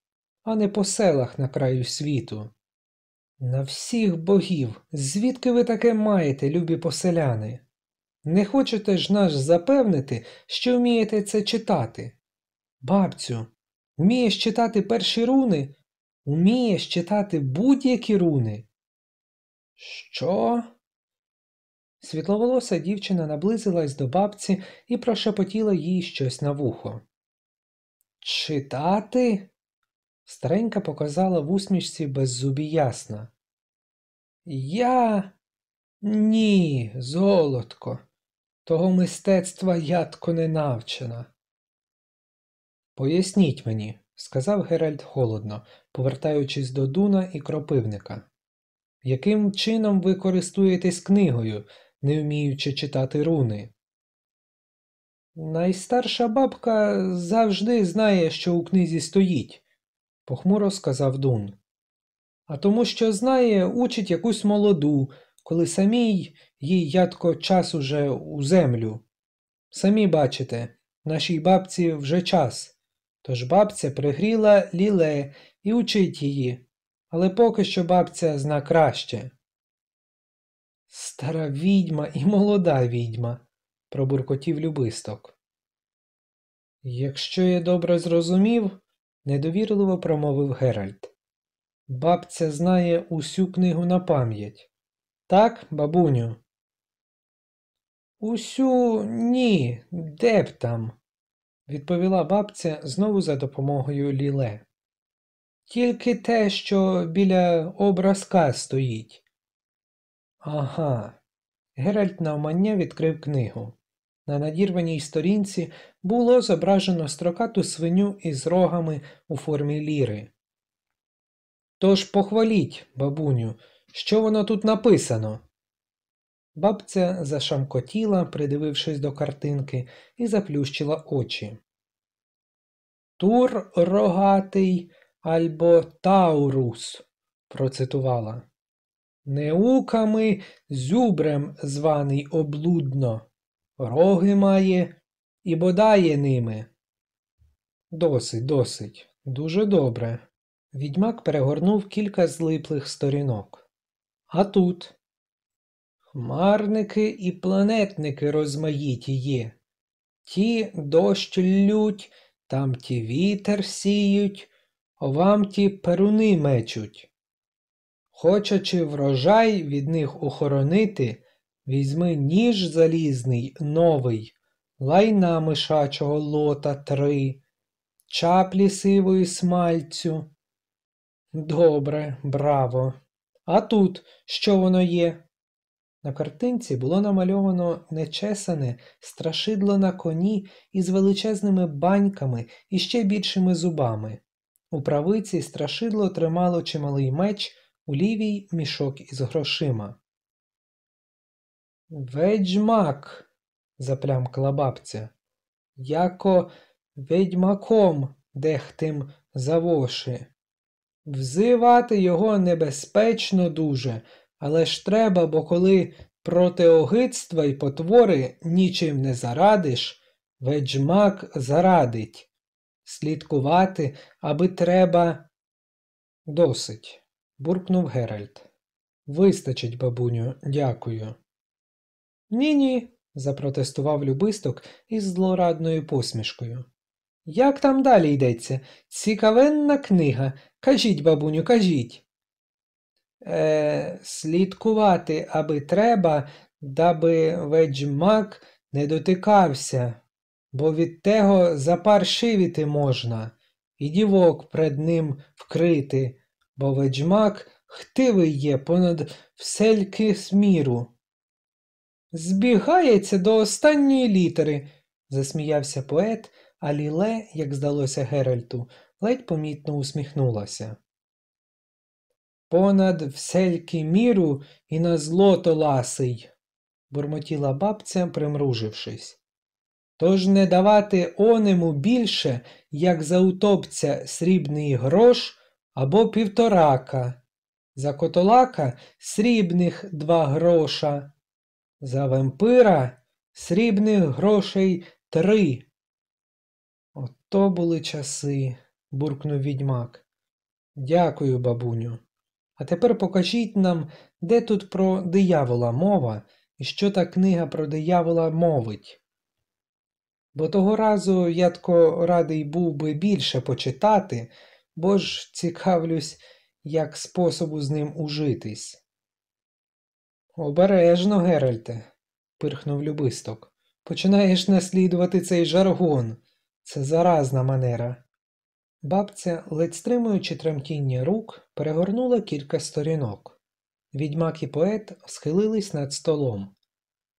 а не по селах на краю світу. На всіх богів, звідки ви таке маєте, любі поселяни? Не хочете ж нас запевнити, що вмієте це читати? Бабцю, вмієш читати перші руни? Умієш читати будь-які руни? Що? Світловолоса дівчина наблизилась до бабці і прошепотіла їй щось на вухо. Читати? Старенька показала в усмішці беззубі ясна. Я. Ні, золотко, того мистецтва ядко не навчена. Поясніть мені, сказав Геральт холодно, повертаючись до Дуна і кропивника. Яким чином ви користуєтесь книгою, не вміючи читати руни? Найстарша бабка завжди знає, що у книзі стоїть, похмуро сказав Дун. А тому, що знає, учить якусь молоду, коли самій їй ядко час уже у землю. Самі бачите, нашій бабці вже час. Тож бабця пригріла ліле і учить її, але поки що бабця зна краще. Стара відьма і молода відьма, пробуркотів любисток. Якщо я добре зрозумів, недовірливо промовив Геральт. Бабця знає усю книгу на пам'ять. Так, бабуню? Усю ні, де б там, відповіла бабця знову за допомогою ліле. Тільки те, що біля образка стоїть. Ага. Геральт навмання відкрив книгу. На надірваній сторінці було зображено строкату свиню із рогами у формі ліри. Тож похваліть, бабуню, що воно тут написано? Бабця зашамкотіла, придивившись до картинки, і заплющила очі. Тур рогатий альбо Taurus, процитувала. Неуками зюбрем званий облудно, роги має і бодає ними. Досить, досить, дуже добре. Відьмак перегорнув кілька злиплих сторінок. А тут хмарники і планетники розмаїті є. Ті дощ лють, там ті вітер сіють, овам ті перуни мечуть. Хочучи врожай від них охоронити, візьми ніж залізний новий, лайна мишачого лота три, чаплі сивої смальцю. Добре, браво. А тут що воно є? На картинці було намальовано нечесане страшидло на коні із величезними баньками і ще більшими зубами. У правиці страшидло тримало чималий меч, у лівій мішок із грошима. Ведьмак, заплямкала бабця, яко ведьмаком дехтим завоши. Взивати його небезпечно дуже, але ж треба, бо коли проти огидства й потвори нічим не зарадиш, ведьмак зарадить. Слідкувати, аби треба. Досить, буркнув Геральт. Вистачить, бабуню, дякую. Ні ні, запротестував любисток із злорадною посмішкою. Як там далі йдеться? Цікавенна книга. Кажіть, бабуню, кажіть. Е, слідкувати, аби треба, даби ведьмак не дотикався, бо від того запаршивіти можна, і дівок пред ним вкрити, бо ведьмак хтивий є понад всельки сміру. Збігається до останньої літери, засміявся поет, а Ліле, як здалося Геральту, ледь помітно усміхнулася. Понад всельки міру і на злото ласий, бурмотіла бабця, примружившись. Тож не давати онему більше, як за утопця срібний грош або півторака, за котолака срібних два гроша, за вампира срібних грошей три. Ото були часи, буркнув відьмак. Дякую, бабуню. А тепер покажіть нам, де тут про диявола мова і що та книга про диявола мовить. Бо того разу я тко радий був би більше почитати, бо ж цікавлюсь, як способу з ним ужитись. Обережно, Геральте, пирхнув любисток. Починаєш наслідувати цей жаргон. Це заразна манера. Бабця, ледь стримуючи тремтіння рук, перегорнула кілька сторінок. Відьмак і поет схилились над столом.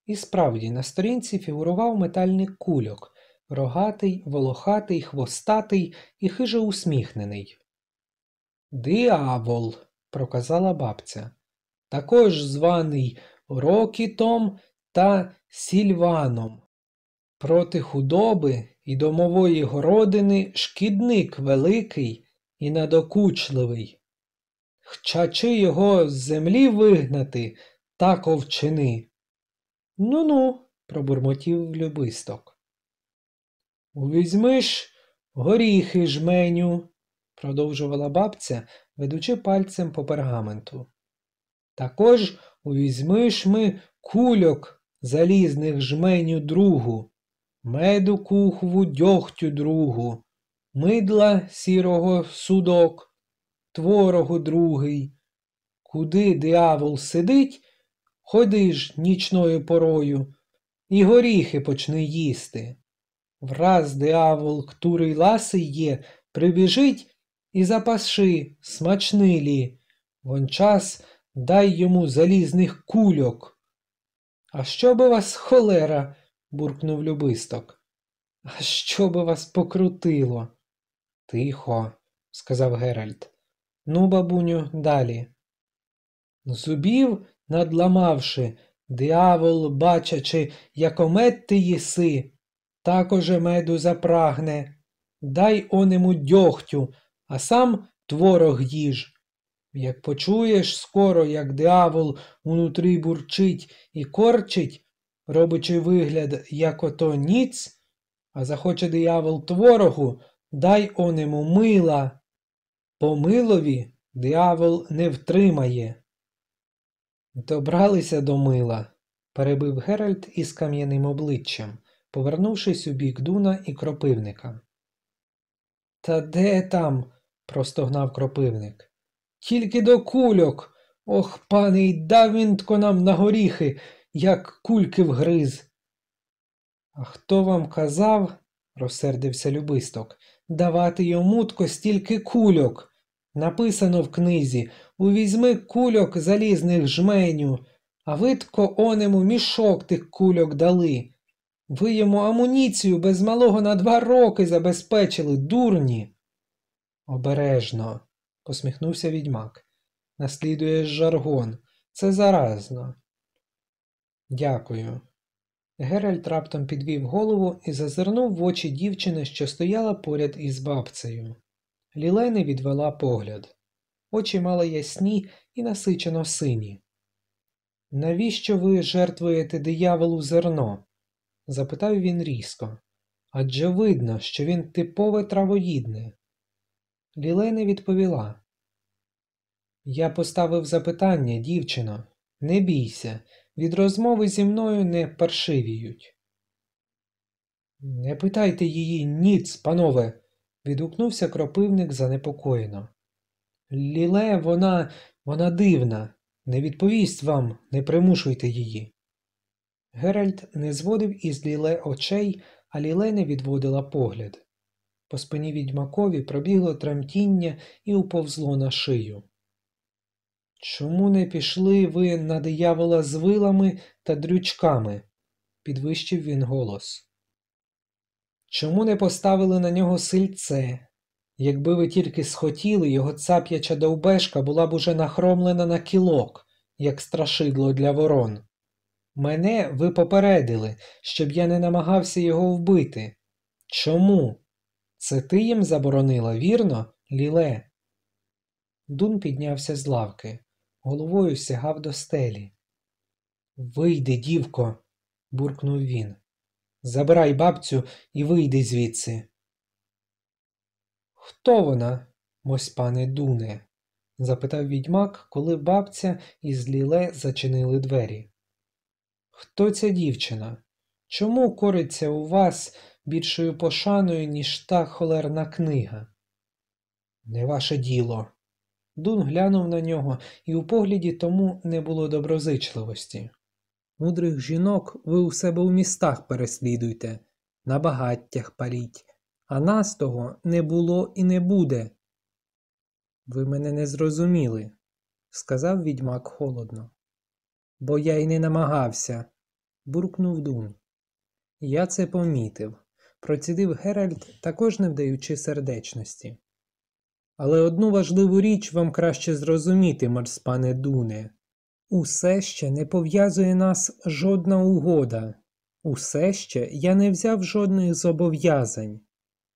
І справді, на сторінці фігурував метальник кульок, рогатий, волохатий, хвостатий і хиже усміхнений. Диавол, проказала бабця, також званий Рокітом та Сільваном. Проти худоби і домової городини шкідник великий і надокучливий. Хчачи його з землі вигнати, так овчини. Ну ну, пробурмотів любисток. Увізьми ж горіхи жменю, продовжувала бабця, ведучи пальцем по пергаменту. Також увізьми ми кульок залізних жменю другу, меду кухву дьогтю другу, мидла сірого судок, творогу другий. Куди диявол сидить, ходи ж нічною порою, і горіхи почни їсти. Враз диявол, ктурий ласий є, прибіжить і запаши, смачнилі. Вон час дай йому залізних кульок. А що би вас холера? буркнув любисток. А що би вас покрутило? Тихо, сказав Геральт. Ну, бабуню, далі. Зубів, надламавши, диявол, бачачи, як омет ти їси, також меду запрагне. Дай онему дьогтю, а сам творог їж. Як почуєш скоро, як диявол унутрі бурчить і корчить, робичи вигляд, як ото ніц, а захоче диявол творогу, дай онему мила. По милові диявол не втримає. Добралися до мила, перебив Геральт із кам'яним обличчям, повернувшись у бік Дуна і кропивника. Та де там? простогнав кропивник. Тільки до кульок. Ох, пане, й дав він тко нам на горіхи, як кульки вгриз. А хто вам казав, розсердився любисток, давати йому тко стільки кульок. Написано в книзі Увізьми кульок залізних жменю, а ви тко онему мішок тих кульок дали. Ви йому амуніцію без малого на два роки забезпечили, дурні. Обережно, посміхнувся відьмак. Наслідуєш жаргон. Це заразно. Дякую. Геральт раптом підвів голову і зазирнув в очі дівчини, що стояла поряд із бабцею. Лілени відвела погляд. Очі мали ясні і насичено сині. Навіщо ви жертвуєте дияволу зерно? запитав він різко. Адже видно, що він типове травоїдне. Лілени відповіла. Я поставив запитання, дівчино, не бійся, від розмови зі мною не паршивіють. Не питайте її ніц, панове, відгукнувся кропивник занепокоєно. Ліле, вона, вона дивна, не відповість вам, не примушуйте її. Геральт не зводив із Ліле очей, а Ліле не відводила погляд. По спині відьмакові пробігло тремтіння і уповзло на шию. Чому не пішли ви на диявола з вилами та дрючками? підвищив він голос. Чому не поставили на нього сильце? Якби ви тільки схотіли, його цап'яча довбешка була б уже нахромлена на кілок, як страшидло для ворон. Мене ви попередили, щоб я не намагався його вбити. Чому? Це ти їм заборонила, вірно, Ліле? Дун піднявся з лавки, головою сягав до стелі. Вийди, дівко, буркнув він. Забирай бабцю і вийди звідси. Хто вона, мось пане Дуне? запитав відьмак, коли бабця із Ліле зачинили двері. Хто ця дівчина? Чому кориться у вас більшою пошаною, ніж та холерна книга? Не ваше діло. Дун глянув на нього, і у погляді тому не було доброзичливості. Мудрих жінок ви у себе у містах переслідуйте, на багаттях паріть, а нас того не було і не буде. Ви мене не зрозуміли, сказав відьмак холодно. Бо я й не намагався, буркнув Дун. Я це помітив, процідив Геральт, також не вдаючи сердечності. Але одну важливу річ вам краще зрозуміти, марспане Дуне. Усе ще не пов'язує нас жодна угода. Усе ще я не взяв жодних зобов'язань.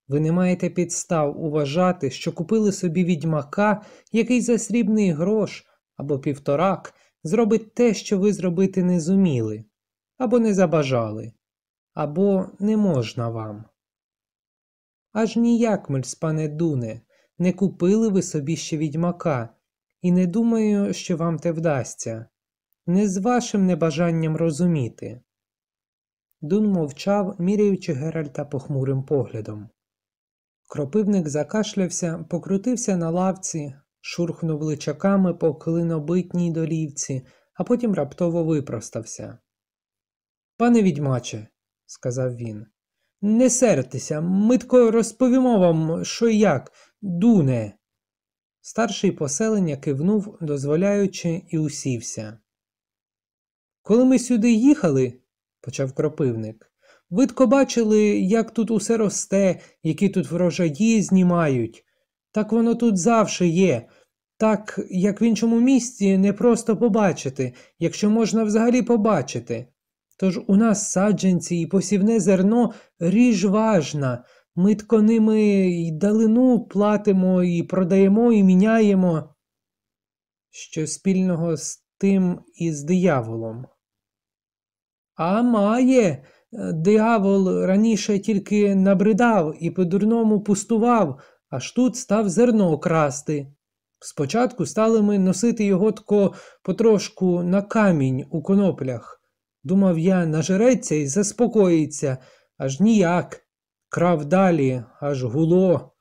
Ви не маєте підстав уважати, що купили собі відьмака, який за срібний грош або півторак зробить те, що ви зробити не зуміли, або не забажали, або не можна вам. Аж ніяк, мельспане Дуне, не купили ви собі ще відьмака, і не думаю, що вам те вдасться, не з вашим небажанням розуміти. Дун мовчав, міряючи Геральта похмурим поглядом. Кропивник закашлявся, покрутився на лавці, шурхнув личаками по клинобитній долівці, а потім раптово випростався. Пане відьмаче, сказав він, не сертеся, митко розповімо вам, що й як, дуне. Старший поселення кивнув, дозволяючи, і усівся. Коли ми сюди їхали, почав кропивник, видко бачили, як тут усе росте, які тут врожаї знімають. Так воно тут завше є. Так, як в іншому місті, не просто побачити, якщо можна взагалі побачити. Тож у нас саджанці і посівне зерно ріж важна, ми тко ними й далину платимо, і продаємо, і міняємо. Що спільного з тим і з дияволом. А має, диявол раніше тільки набридав і по-дурному пустував, аж тут став зерно красти. Спочатку стали ми носити його тко потрошку на камінь у коноплях. Думав я, нажереться і заспокоїться, аж ніяк. Крав далі, аж гуло.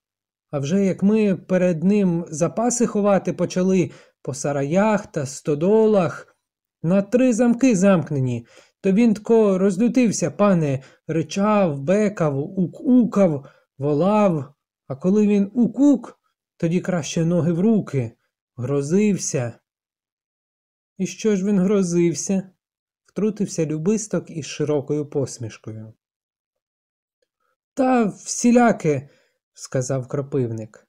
А вже як ми перед ним запаси ховати почали по сараях та стодолах, на три замки замкнені, то він тко розлютився, пане, ричав, бекав, укукав, волав, а коли він укук, тоді краще ноги в руки, грозився. І що ж він грозився? Втрутився любисток із широкою посмішкою. Та всіляке, сказав кропивник.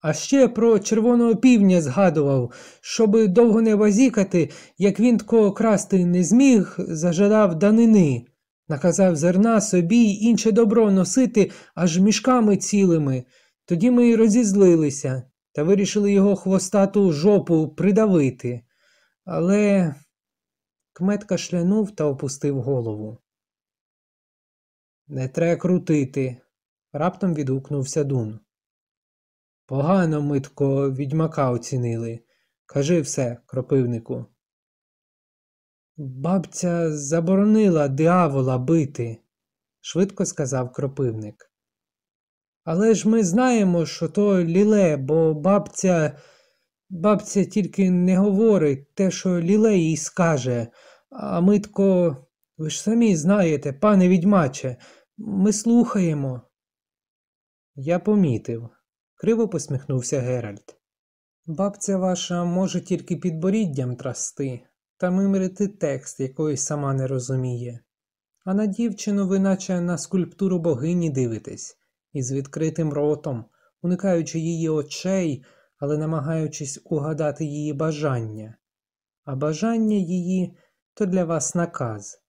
А ще про червоного півня згадував, щоби довго не вазікати, як він тако красти не зміг, зажадав данини, наказав зерна собі й інше добро носити аж мішками цілими. Тоді ми й розізлилися та вирішили його хвостату жопу придавити. Але кмет кашлянув та опустив голову. Не треба крутити, раптом відгукнувся Дун. Погано митко відьмака оцінили. Кажи все, кропивнику. Бабця заборонила диавола бити, швидко сказав кропивник. Але ж ми знаємо, що то ліле, бо бабця бабця тільки не говорить те, що ліле їй скаже, а митко, ви ж самі знаєте, пане відьмаче, ми слухаємо. Я помітив, криво посміхнувся Геральт. Бабця ваша може тільки підборіддям трасти та мимрити текст, якої сама не розуміє. А на дівчину ви наче на скульптуру богині дивитесь із відкритим ротом, уникаючи її очей, але намагаючись угадати її бажання. А бажання її то для вас наказ.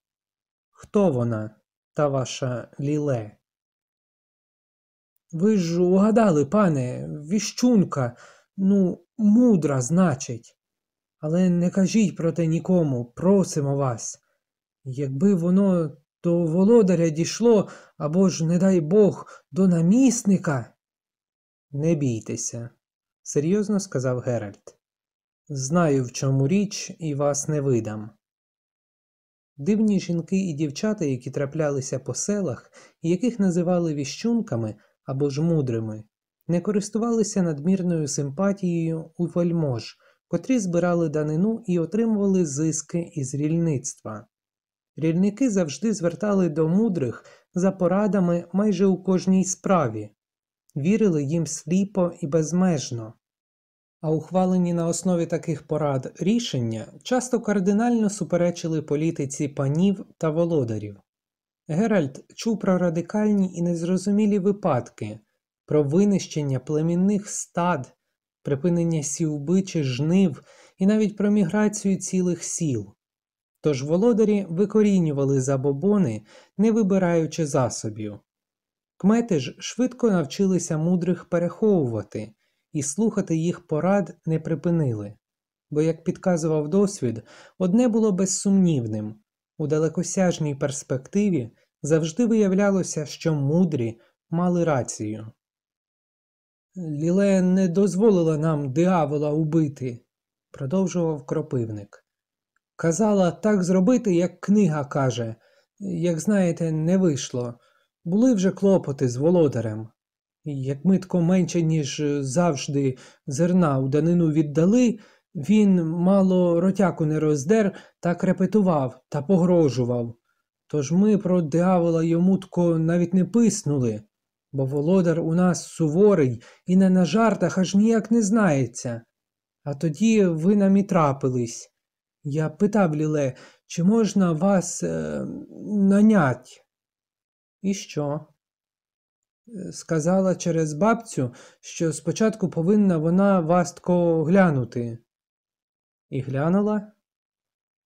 Хто вона, та ваша ліле? Ви ж угадали, пане, віщунка, ну, мудра, значить. Але не кажіть про те нікому, просимо вас. Якби воно до володаря дійшло або ж, не дай Бог, до намісника. Не бійтеся, серйозно сказав Геральт. Знаю, в чому річ, і вас не видам. Дивні жінки і дівчата, які траплялися по селах яких називали віщунками або ж мудрими, не користувалися надмірною симпатією у вельмож, котрі збирали данину і отримували зиски із рільництва. Рільники завжди звертали до мудрих за порадами майже у кожній справі, вірили їм сліпо і безмежно. А ухвалені на основі таких порад рішення часто кардинально суперечили політиці панів та володарів. Геральт чув про радикальні і незрозумілі випадки, про винищення племінних стад, припинення сівби чи жнив і навіть про міграцію цілих сіл. Тож володарі викорінювали забобони, не вибираючи засобів. Кмети ж швидко навчилися мудрих переховувати і слухати їх порад не припинили, бо, як підказував досвід, одне було безсумнівним у далекосяжній перспективі завжди виявлялося, що мудрі мали рацію. Ліле не дозволила нам диявола убити, продовжував кропивник. Казала так зробити, як книга каже, як знаєте, не вийшло. Були вже клопоти з володарем. Як митко менше, ніж завжди, зерна у данину віддали, він мало ротяку не роздер та крепетував та погрожував. Тож ми про диявола йому тко навіть не писнули, бо володар у нас суворий і не на жартах аж ніяк не знається. А тоді ви нам і трапились. Я питав Ліле, чи можна вас е, нанять? І що? Сказала через бабцю, що спочатку повинна вона вас тко глянути. І глянула?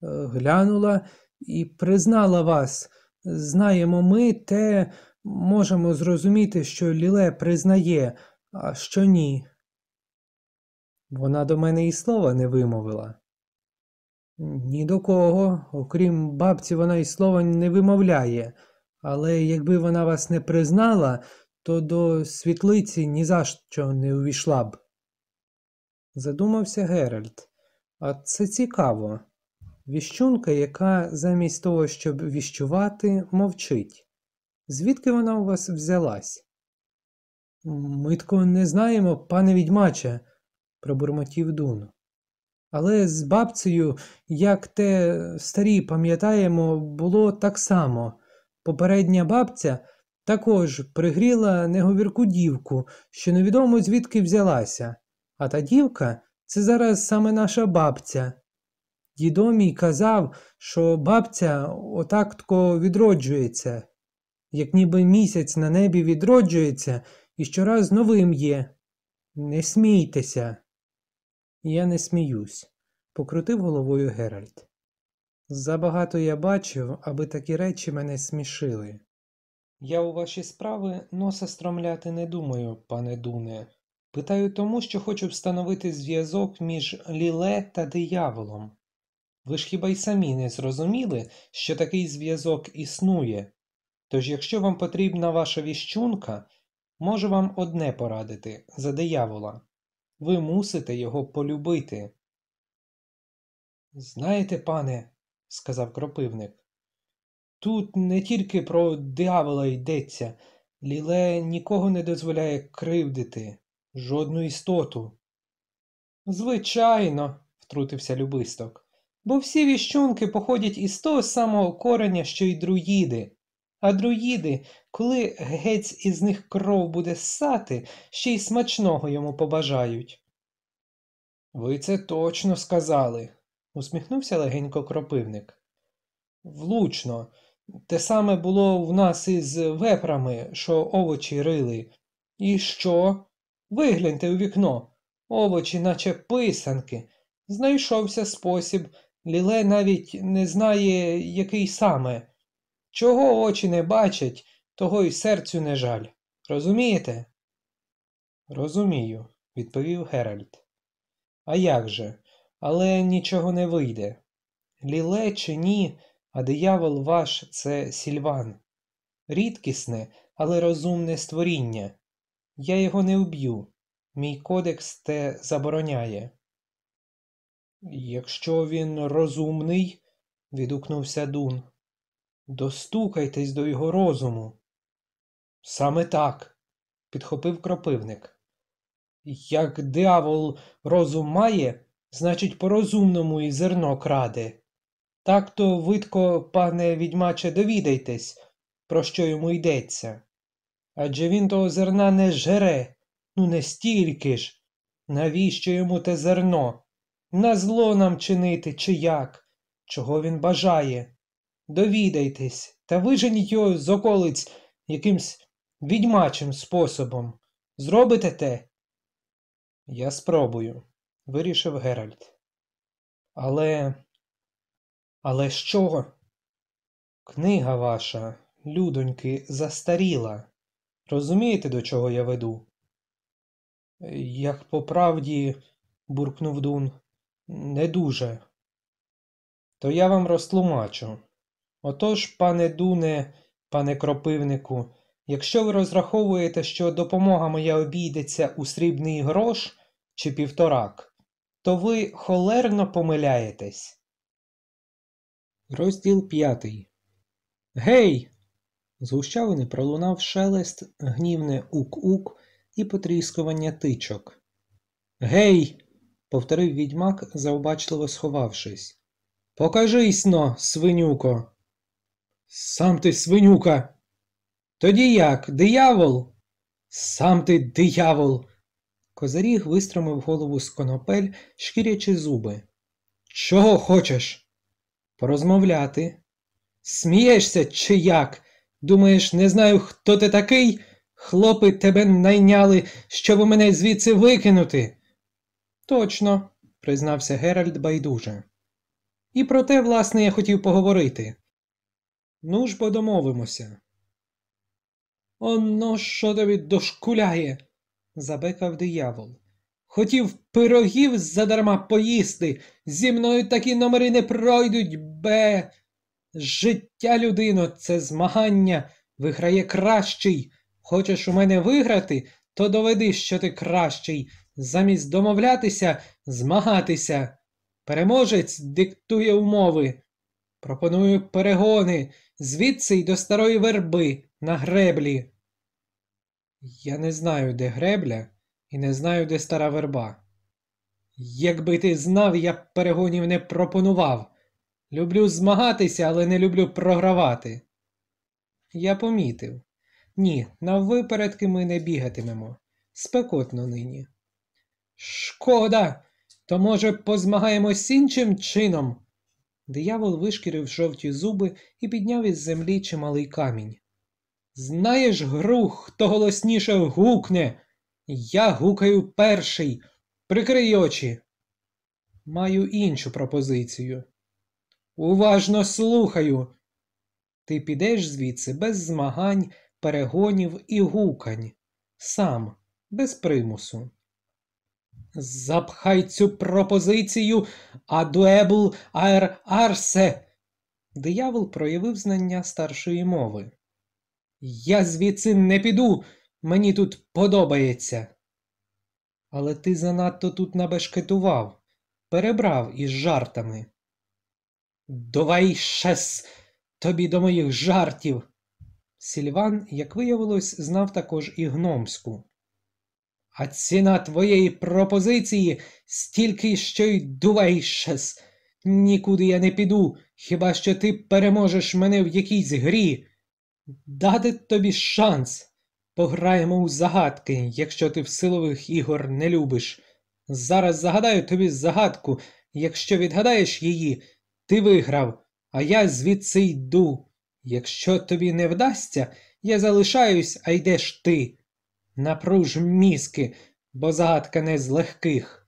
Е, Глянула і признала вас. Знаємо ми, те можемо зрозуміти, що Ліле признає, а що ні. Вона до мене і слова не вимовила. Ні до кого, окрім бабці, вона й слова не вимовляє, але якби вона вас не признала, то до світлиці ні за що не увійшла б. Задумався Геральт. А це цікаво. Віщунка, яка замість того, щоб віщувати, мовчить. Звідки вона у вас взялась? Ми тако не знаємо, пане відьмаче, пробурмотів Дун. Але з бабцею, як те старі пам'ятаємо, було так само. Попередня бабця також пригріла неговірку дівку, що невідомо звідки взялася, а та дівка це зараз саме наша бабця. Дідо мій казав, що бабця отак-тко відроджується, як ніби місяць на небі відроджується і щораз новим є. Не смійтеся. Я не сміюсь, покрутив головою Геральт. Забагато я бачив, аби такі речі мене смішили. Я у ваші справи носа стромляти не думаю, пане Дуне. Питаю тому, що хочу встановити зв'язок між ліле та дияволом. Ви ж хіба й самі не зрозуміли, що такий зв'язок існує? Тож, якщо вам потрібна ваша віщунка, можу вам одне порадити за диявола. Ви мусите його полюбити. Знаєте, пане, сказав кропивник, тут не тільки про диявола йдеться, ліле нікого не дозволяє кривдити, жодну істоту. Звичайно, втрутився любисток, бо всі віщунки походять із того самого кореня, що й друїди. А друїди, коли гець із них кров буде ссати, ще й смачного йому побажають. Ви це точно сказали, усміхнувся легенько кропивник. Влучно, те саме було в нас із вепрами, що овочі рили. І що? Вигляньте у вікно. Овочі, наче писанки. Знайшовся спосіб, ліле навіть не знає, який саме. Чого очі не бачать, того й серцю не жаль. Розумієте? Розумію, відповів Геральт. А як же? Але нічого не вийде. Ліле чи ні, а диявол ваш це сільван. Рідкісне, але розумне створіння. Я його не вб'ю. Мій кодекс те забороняє. Якщо він розумний, відгукнувся Дун. Достукайтесь до його розуму. Саме так, підхопив кропивник. Як диявол розум має, значить по-розумному і зерно краде. Так то, видко, пане відьмаче, довідайтесь, про що йому йдеться. Адже він того зерна не жере, ну не стільки ж. Навіщо йому те зерно? На зло нам чинити, чи як? Чого він бажає? Довідайтесь та виженіть його з околиць якимсь відьмачим способом. Зробите те? Я спробую, вирішив Геральт. Але. Але що? Книга ваша, людоньки, застаріла. Розумієте, до чого я веду? Як по правді, буркнув Дун, не дуже. То я вам розтлумачу. Отож, пане Дуне, пане кропивнику, якщо ви розраховуєте, що допомога моя обійдеться у срібний грош чи півторак, то ви холерно помиляєтесь. Розділ п'ятий. Гей! З гущавини пролунав шелест, гнівне ук-ук і потріскування тичок. Гей! повторив відьмак, завбачливо сховавшись. Покажись но, свинюко. Сам ти свинюка. Тоді як, диявол? Сам ти диявол. Козаріг вистромив голову з конопель, шкірячи зуби. Чого хочеш? Порозмовляти. Смієшся, чи як? Думаєш, не знаю, хто ти такий? Хлопи тебе найняли, щоб мене звідси викинути. Точно, признався Геральт байдуже. І про те, власне, я хотів поговорити. Ну ж бо домовимося. Оно що тобі дошкуляє, забекав диявол. Хотів пирогів задарма поїсти. Зі мною такі номери не пройдуть, бе. Життя людино, це змагання, виграє кращий. Хочеш у мене виграти, то доведи, що ти кращий. Замість домовлятися, змагатися. Переможець диктує умови. Пропоную перегони звідси й до старої верби на греблі. Я не знаю, де гребля, і не знаю, де стара верба. Якби ти знав, я б перегонів не пропонував. Люблю змагатися, але не люблю програвати. Я помітив. Ні, наввипередки ми не бігатимемо. Спекотно нині. Шкода, то, може, позмагаємось іншим чином. Диявол вишкірив жовті зуби і підняв із землі чималий камінь. Знаєш, гру, хто голосніше гукне? Я гукаю перший. Прикрий очі. Маю іншу пропозицію. Уважно слухаю. Ти підеш звідси без змагань, перегонів і гукань. Сам, без примусу. Запхай цю пропозицію, адуебл аер арсе. Диявол проявив знання старшої мови. Я звідси не піду, мені тут подобається. Але ти занадто тут набешкетував, перебрав із жартами. Давай шес тобі до моїх жартів. Сільван, як виявилось, знав також і гномську. А ціна твоєї пропозиції стільки, що й дувейшес. Нікуди я не піду, хіба що ти переможеш мене в якійсь грі. Дати тобі шанс. Пограємо у загадки, якщо ти в силових ігор не любиш. Зараз загадаю тобі загадку, якщо відгадаєш її, ти виграв, а я звідси йду. Якщо тобі не вдасться, я залишаюсь, а йдеш ти. Напруж мізки, бо загадка не з легких.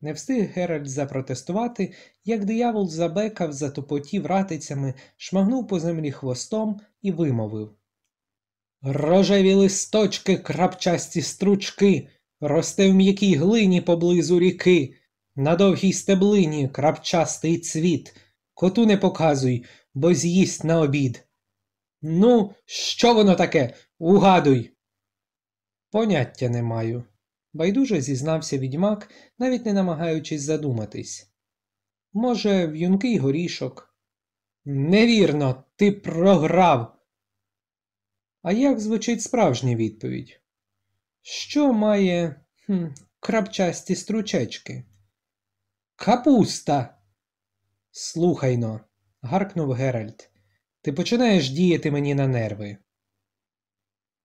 Не встиг Геральт запротестувати, як диявол забекав, затопотів ратицями, шмагнув по землі хвостом і вимовив Рожеві листочки, крапчасті стручки, росте в м'якій глині поблизу ріки, на довгій стеблині крапчастий цвіт. Коту не показуй, бо з'їсть на обід. Ну, що воно таке? Угадуй. Поняття не маю. Байдуже зізнався відьмак, навіть не намагаючись задуматись. Може, в'юнкий горішок, Невірно, ти програв. А як звучить справжня відповідь? Що має хм, крапчасті стручечки? Капуста. Слухайно, гаркнув Геральт. Ти починаєш діяти мені на нерви.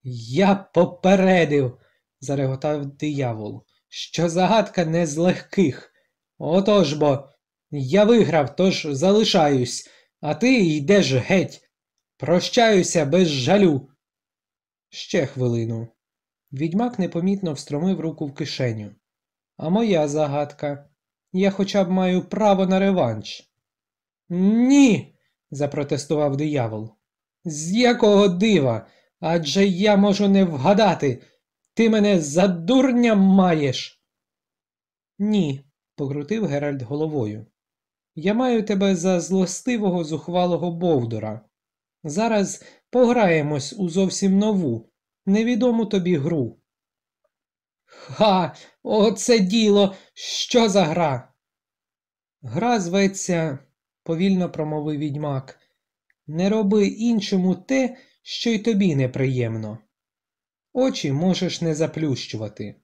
Я попередив, зареготав диявол, що загадка не з легких. Отож бо, я виграв, тож залишаюсь, а ти йдеш геть. Прощаюся без жалю. Ще хвилину. Відьмак непомітно встромив руку в кишеню. А моя загадка. Я хоча б маю право на реванш. Ні, запротестував диявол. З якого дива? Адже я можу не вгадати. Ти мене за дурня маєш. Ні, покрутив Геральт головою. Я маю тебе за злостивого зухвалого Бовдура. Зараз пограємось у зовсім нову, невідому тобі гру. Ха, оце діло, що за гра? Гра зветься, повільно промовив відьмак. Не роби іншому те, що й тобі неприємно. Очі можеш не заплющувати.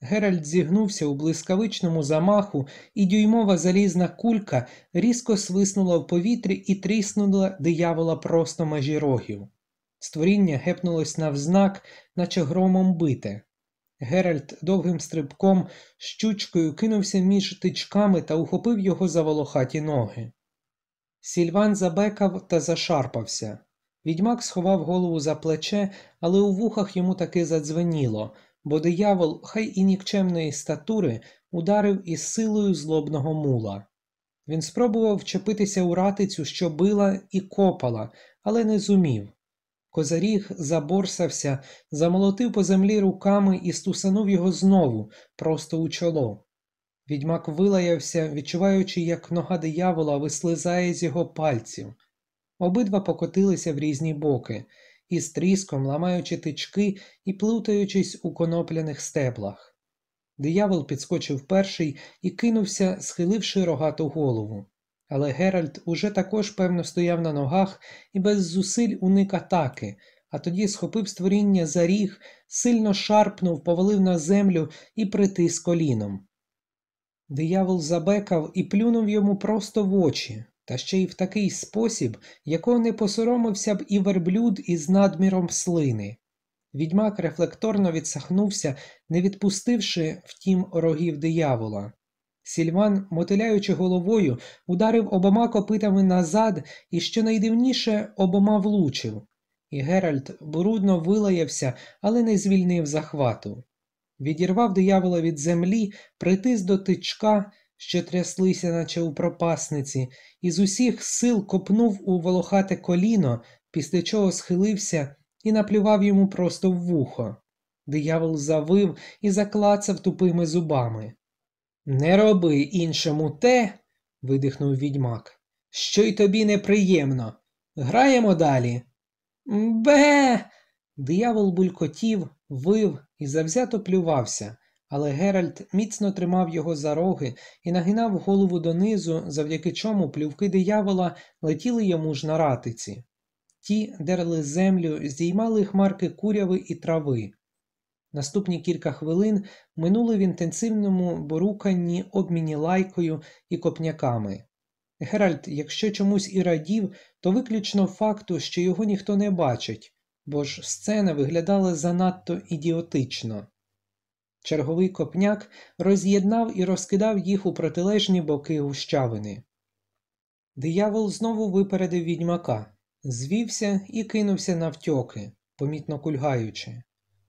Геральт зігнувся у блискавичному замаху, і дюймова залізна кулька різко свиснула в повітрі і тріснула диявола просто межі рогів. Створіння гепнулось навзнак, наче громом бите. Геральт довгим стрибком щучкою кинувся між тичками та ухопив його за волохаті ноги. Сільван забекав та зашарпався. Відьмак сховав голову за плече, але у вухах йому таки задзвеніло, бо диявол, хай і нікчемної статури, ударив із силою злобного мула. Він спробував вчепитися у ратицю, що била і копала, але не зумів. Козаріг заборсався, замолотив по землі руками і стусанув його знову, просто у чоло. Відьмак вилаявся, відчуваючи, як нога диявола вислизає з його пальців. Обидва покотилися в різні боки, із тріском ламаючи тички і плутаючись у конопляних стеблах. Диявол підскочив перший і кинувся, схиливши рогату голову. Але Геральт уже також певно стояв на ногах і без зусиль уник атаки, а тоді схопив створіння за ріг, сильно шарпнув, повалив на землю і притис коліном. Диявол забекав і плюнув йому просто в очі, та ще й в такий спосіб, якого не посоромився б і верблюд із надміром слини. Відьмак рефлекторно відсахнувся, не відпустивши, втім, рогів диявола. Сільван, мотиляючи головою, ударив обома копитами назад і, що найдивніше, обома влучив. І Геральт брудно вилаявся, але не звільнив захвату. Відірвав диявола від землі, притис до тичка, що тряслися, наче у пропасниці, і з усіх сил копнув у волохате коліно, після чого схилився і наплював йому просто в вухо. Диявол завив і заклацав тупими зубами. Не роби іншому те, видихнув відьмак, що й тобі неприємно. Граємо далі. Бе. Диявол булькотів, вив і завзято плювався, але Геральт міцно тримав його за роги і нагинав голову донизу, завдяки чому плювки диявола летіли йому ж на ратиці. Ті дерли землю, здіймали хмарки куряви і трави. Наступні кілька хвилин минули в інтенсивному боруканні обміні лайкою і копняками. Геральт, якщо чомусь і радів, то виключно факту, що його ніхто не бачить, бо ж сцена виглядала занадто ідіотично. Черговий копняк роз'єднав і розкидав їх у протилежні боки гущавини. Диявол знову випередив відьмака, звівся і кинувся навтьоки, помітно кульгаючи.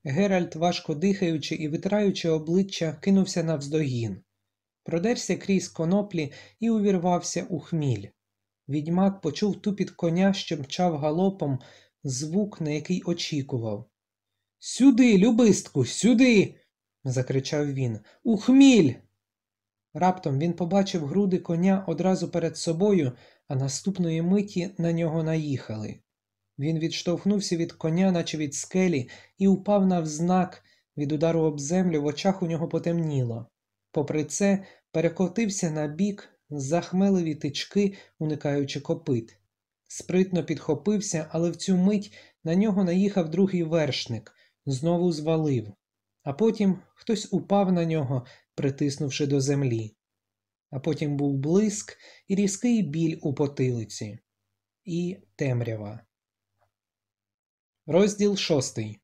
Геральт, важко дихаючи і витираючи обличчя, кинувся навздогін. Продерся крізь коноплі і увірвався у хміль. Відьмак почув тупіт коня, що мчав галопом, звук, на який очікував. Сюди, любистку, сюди. Закричав він. У хміль. Раптом він побачив груди коня одразу перед собою, а наступної миті на нього наїхали. Він відштовхнувся від коня, наче від скелі, і упав навзнак, від удару об землю в очах у нього потемніло. Попри це, перекотився на бік, захмеливі тички, уникаючи копит. Спритно підхопився, але в цю мить на нього наїхав другий вершник, знову звалив, а потім хтось упав на нього, притиснувши до землі. А потім був блиск і різкий біль у потилиці, і темрява. Розділ шостий.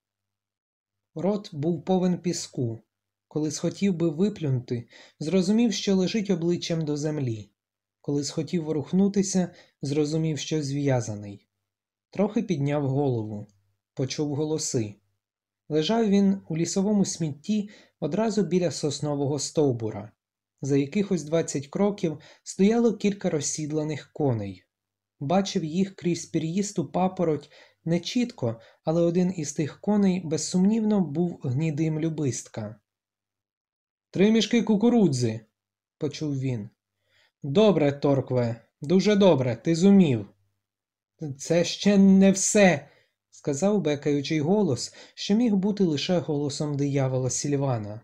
Рот був повен піску. Коли схотів би виплюнути, зрозумів, що лежить обличчям до землі. Коли схотів ворухнутися, зрозумів, що зв'язаний. Трохи підняв голову, почув голоси. Лежав він у лісовому смітті одразу біля соснового стовбура. За якихось двадцять кроків стояло кілька розсідланих коней. Бачив їх крізь пір'їсту папороть не чітко, але один із тих коней безсумнівно був гнідим любистка. Три мішки кукурудзи, почув він. Добре, Торкве, дуже добре, ти зумів. Це ще не все, сказав бекаючий голос, що міг бути лише голосом диявола Сільвана.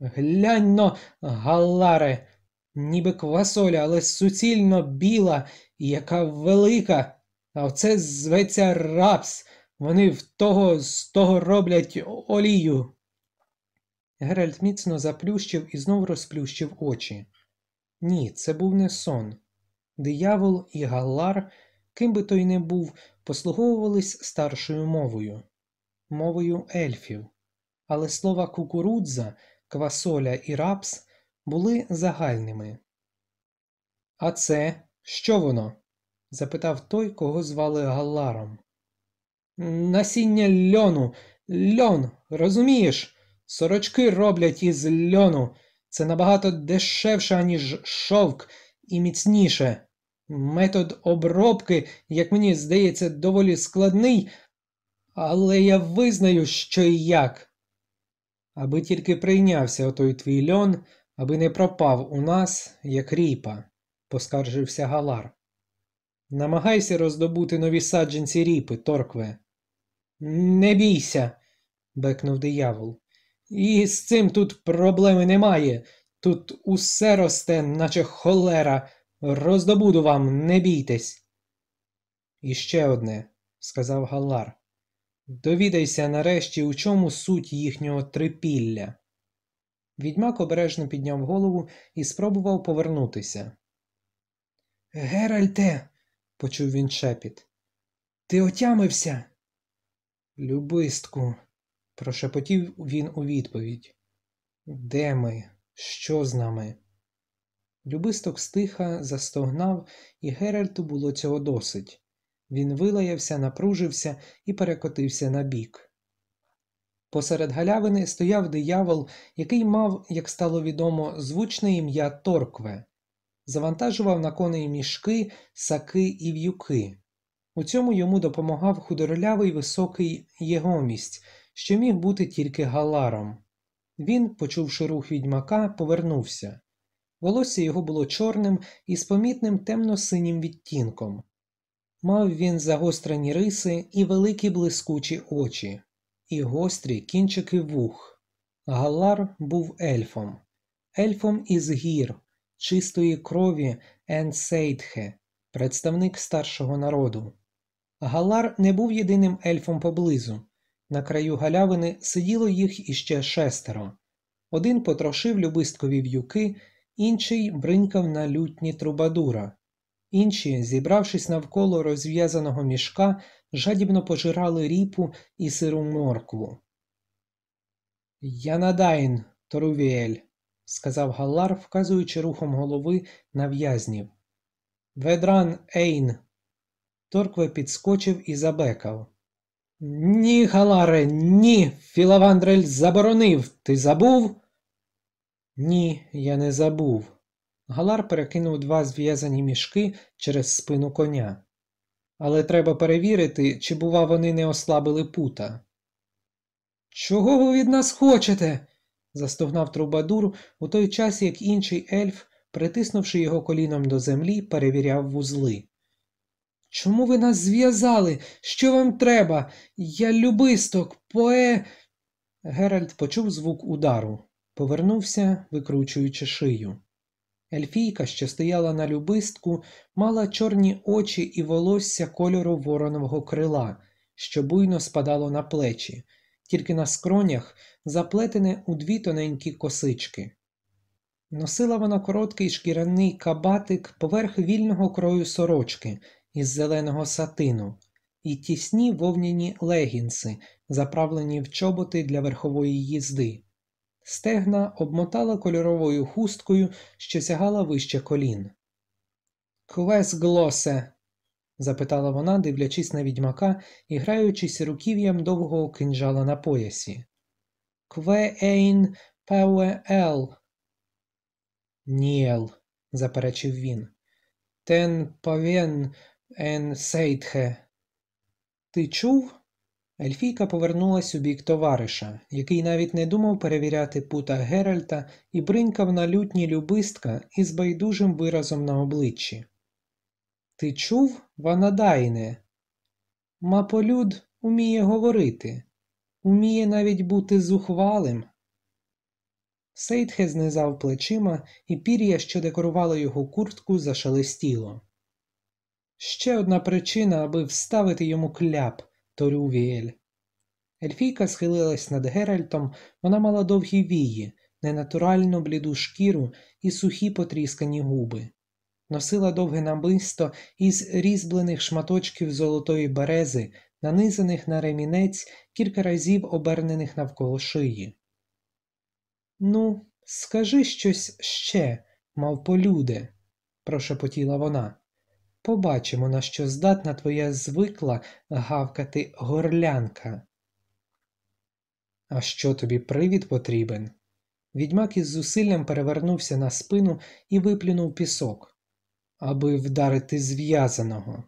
Глянь но, Галларе, ніби квасоля, але суцільно біла яка велика. А оце зветься рапс. Вони в того з того роблять олію. Геральт міцно заплющив і знов розплющив очі. Ні, це був не сон. Диявол і Галлар, ким би той не був, послуговувались старшою мовою, мовою ельфів, але слова кукурудза, квасоля і рапс були загальними. А це що воно? запитав той, кого звали Галларом. Насіння льону, льон, розумієш? Сорочки роблять із льону. Це набагато дешевше, ніж шовк, і міцніше. Метод обробки, як мені здається, доволі складний, але я визнаю, що і як. Аби тільки прийнявся отой твій льон, аби не пропав у нас, як ріпа, поскаржився Галар. Намагайся роздобути нові саджанці ріпи, Торкве. Не бійся, бекнув диявол. І з цим тут проблеми немає. Тут усе росте, наче холера. Роздобуду вам, не бійтесь. І ще одне, сказав Галлар. Довідайся нарешті, у чому суть їхнього трипілля. Відьмак обережно підняв голову і спробував повернутися. Геральте, почув він шепіт. Ти отямився? Любистку, прошепотів він у відповідь. Де ми? Що з нами? Любисток стиха застогнав, і Геральту було цього досить. Він вилаявся, напружився і перекотився на бік. Посеред галявини стояв диявол, який мав, як стало відомо, звучне ім'я Торкве, завантажував на коней мішки, саки і в'юки. У цьому йому допомагав худорлявий високий єгомість, що міг бути тільки галаром. Він, почувши рух відьмака, повернувся. Волосся його було чорним і з помітним темно-синім відтінком. Мав він загострені риси і великі блискучі очі, і гострі кінчики вух. Галар був ельфом, ельфом із гір, чистої крові Енсейдхе, представник старшого народу. Галар не був єдиним ельфом поблизу. На краю галявини сиділо їх іще шестеро. Один потрошив любисткові в'юки, інший бринькав на лютні трубадура. Інші, зібравшись навколо розв'язаного мішка, жадібно пожирали ріпу і сиру моркву. Янадайн, Торувіель, сказав Галлар, вказуючи рухом голови на в'язнів. Ведран Ейн. Торкве підскочив і забекав. Ні, Галаре, ні. Філавандрель заборонив. Ти забув? Ні, я не забув. Галар перекинув два зв'язані мішки через спину коня. Але треба перевірити, чи, бува, вони не ослабили пута. Чого ви від нас хочете? застогнав Трубадур у той час, як інший ельф, притиснувши його коліном до землі, перевіряв вузли. Чому ви нас зв'язали? Що вам треба? Я любисток, пое. Геральт почув звук удару, повернувся, викручуючи шию. Ельфійка, що стояла на любистку, мала чорні очі і волосся кольору воронового крила, що буйно спадало на плечі, тільки на скронях заплетене у дві тоненькі косички. Носила вона короткий шкіряний кабатик поверх вільного крою сорочки із зеленого сатину і тісні вовняні легінси, заправлені в чоботи для верхової їзди. Стегна обмотала кольоровою хусткою, що сягала вище колін. Квес глосе? запитала вона, дивлячись на відьмака і граючись руків'ям довгого кинджала на поясі. Кве ейн пеуе ел. Ніел, заперечив він. Тен павен ен сейтхе. Ти чув? Ельфійка повернулась у бік товариша, який навіть не думав перевіряти пута Геральта і бринькав на лютні любистка із байдужим виразом на обличчі. Ти чув, Ванадайне? Маполюд уміє говорити, уміє навіть бути зухвалим. Сейтхе знизав плечима, і пір'я, що декорувало його куртку, зашелестіло. Ще одна причина, аби вставити йому кляп, Торювіель. Ельфійка схилилась над Геральтом, вона мала довгі вії, ненатуральну бліду шкіру і сухі потріскані губи. Носила довге намисто із різьблених шматочків золотої берези, нанизаних на ремінець, кілька разів обернених навколо шиї. Ну, скажи щось ще, мав полюде, прошепотіла вона. Побачимо, на що здатна твоя звикла гавкати горлянка. А що тобі привід потрібен? Відьмак із зусиллям перевернувся на спину і виплюнув пісок, аби вдарити зв'язаного.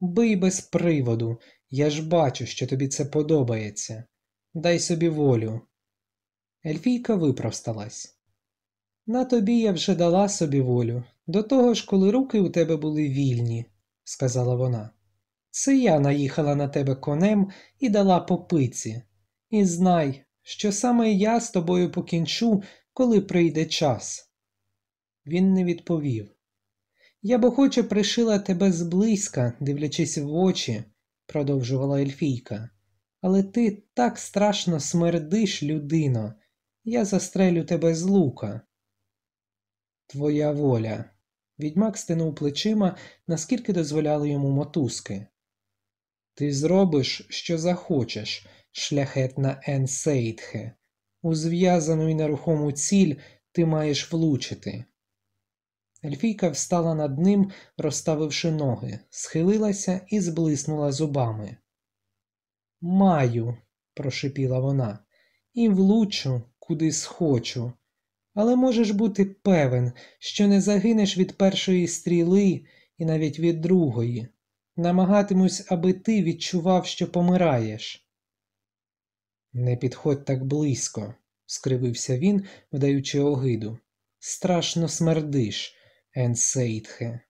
Бий без приводу, я ж бачу, що тобі це подобається. Дай собі волю. Ельфійка випросталась. На тобі я вже дала собі волю, до того ж, коли руки у тебе були вільні, сказала вона. Це я наїхала на тебе конем і дала попиці. І знай, що саме я з тобою покінчу, коли прийде час. Він не відповів. Я б охоче пришила тебе зблизька, дивлячись в очі, продовжувала Ельфійка. Але ти так страшно смердиш, людино, я застрелю тебе з лука. Твоя воля. Відьмак стинув плечима, наскільки дозволяли йому мотузки. Ти зробиш, що захочеш, шляхетна Енсейтхе. У зв'язану й нерухому ціль ти маєш влучити. Ельфійка встала над ним, розставивши ноги, схилилася і зблиснула зубами. Маю, прошипіла вона, і влучу, куди схочу. Але можеш бути певен, що не загинеш від першої стріли і навіть від другої. Намагатимусь, аби ти відчував, що помираєш. Не підходь так близько, скривився він, вдаючи огиду. Страшно смердиш, Енсейтхе.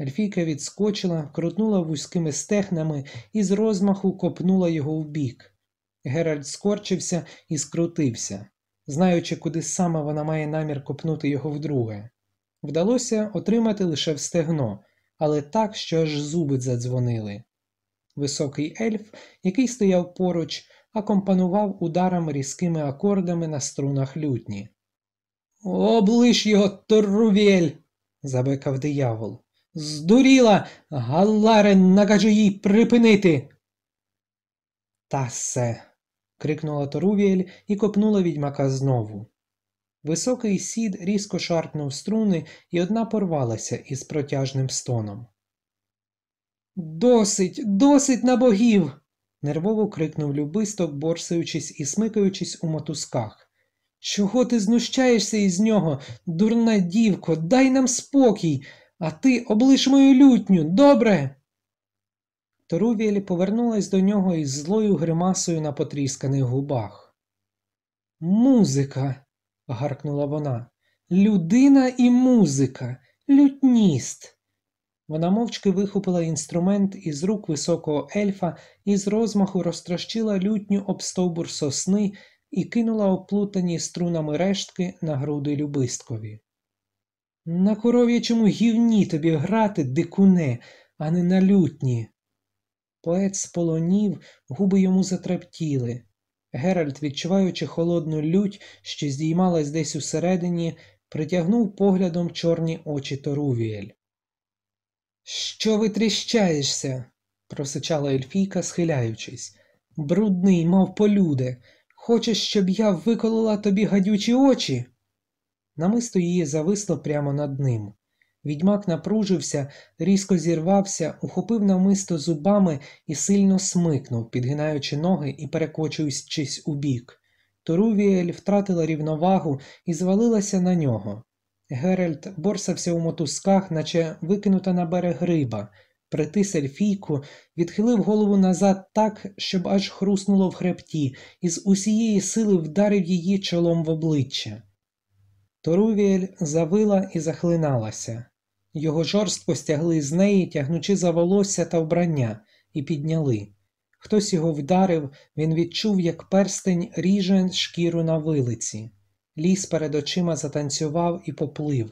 Ельфійка відскочила, крутнула вузькими стехнами і з розмаху копнула його вбік. Геральт скорчився і скрутився знаючи, куди саме вона має намір копнути його вдруге. Вдалося отримати лише в стегно, але так, що аж зуби задзвонили. Високий ельф, який стояв поруч, акомпанував ударами різкими акордами на струнах лютні. Облиш його, Торрувєль! забекав диявол. Здуріла, Галларен, накажи їй припинити. Та се, крикнула Торувіель і копнула відьмака знову. Високий сід різко шарпнув струни, і одна порвалася із протяжним стоном. Досить, досить на богів. нервово крикнув любисток, борсаючись і смикаючись у мотузках. Чого ти знущаєшся із нього, дурна дівко, дай нам спокій, а ти облиш мою лютню, добре? Торувіель повернулась до нього із злою гримасою на потрісканих губах. Музика. гаркнула вона. Людина і музика, лютніст. Вона мовчки вихопила інструмент із рук високого ельфа і з розмаху розтрощила лютню об стовбур сосни і кинула оплутані струнами рештки на груди любисткові. На коров'ячому гівні тобі грати, дикуне, а не на лютні. Поет сполонів, губи йому затрептіли. Геральт, відчуваючи холодну лють, що здіймалась десь усередині, притягнув поглядом чорні очі Торувіель. Що ви тріщаєшся? просичала Ельфійка, схиляючись. Брудний, мов полюде. Хочеш, щоб я виколола тобі гадючі очі? Намисто її зависло прямо над ним. Відьмак напружився, різко зірвався, ухопив намисто зубами і сильно смикнув, підгинаючи ноги і перекочуючись у бік. Торувіель втратила рівновагу і звалилася на нього. Геральт борсався у мотузках, наче викинута на берег риба, притис ельфійку, відхилив голову назад так, щоб аж хруснуло в хребті, і з усієї сили вдарив її чолом в обличчя. Торувіель завила і захлиналася. Його жорстко стягли з неї, тягнучи за волосся та вбрання, і підняли. Хтось його вдарив, він відчув, як перстень ріже шкіру на вилиці. Ліс перед очима затанцював і поплив.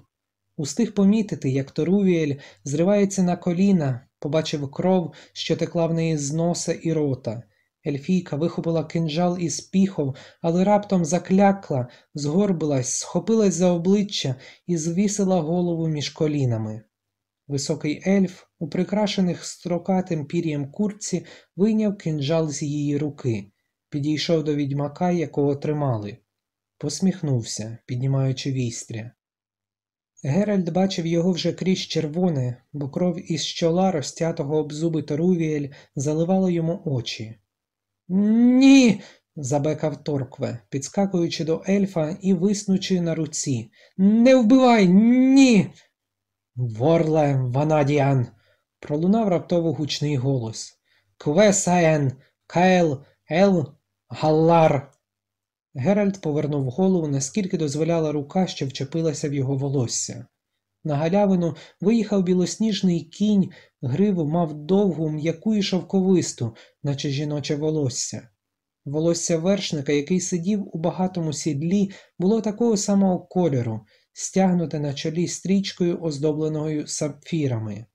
Устиг помітити, як Торувіель зривається на коліна, побачив кров, що текла в неї з носа і рота. Ельфійка вихопила кинджал із піхов, але раптом заклякла, згорбилась, схопилась за обличчя і звісила голову між колінами. Високий ельф, у прикрашених строкатим пір'ям курці, вийняв кинджал з її руки, підійшов до відьмака, якого тримали, посміхнувся, піднімаючи вістря. Геральт бачив його вже крізь червоне, бо кров із чола, розтятого об зуби Торувіель, заливала йому очі. Ні. забекав Торкве, підскакуючи до ельфа і виснучи на руці. Не вбивай, ні. Ворле Ванадіан. пролунав раптово гучний голос. Квесаєн, Каел, Ел, Галлар. Геральт повернув голову, наскільки дозволяла рука, що вчепилася в його волосся. На галявину виїхав білосніжний кінь, гриву мав довгу, м'яку і шовковисту, наче жіноче волосся. Волосся вершника, який сидів у багатому сідлі, було такого самого кольору, стягнуте на чолі стрічкою, оздобленою сапфірами.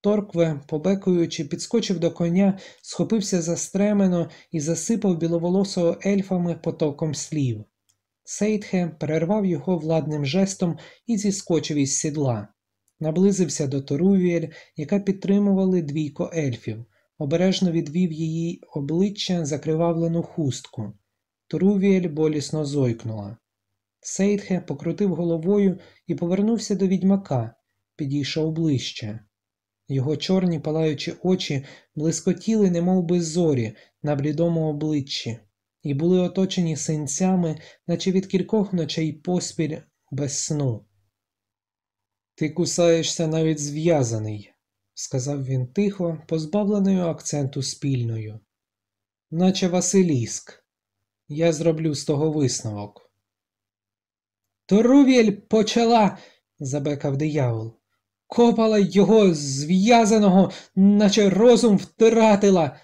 Торкве, побекуючи, підскочив до коня, схопився за стремено і засипав біловолосого ельфами потоком слів. Сейтхе перервав його владним жестом і зіскочив із сідла. Наблизився до Торувіель, яка підтримували двійко ельфів, обережно відвів її обличчя закривавлену хустку. Торувіель болісно зойкнула. Сейтхе покрутив головою і повернувся до відьмака, підійшов ближче. Його чорні палаючі очі блискотіли, немов би зорі, на блідому обличчі, і були оточені синцями, наче від кількох ночей поспіль без сну. Ти кусаєшся навіть зв'язаний, сказав він тихо, позбавленою акценту спільною. Наче Василіск. Я зроблю з того висновок. Торувіль почала, забекав диявол. Копала його зв'язаного, наче розум втратила.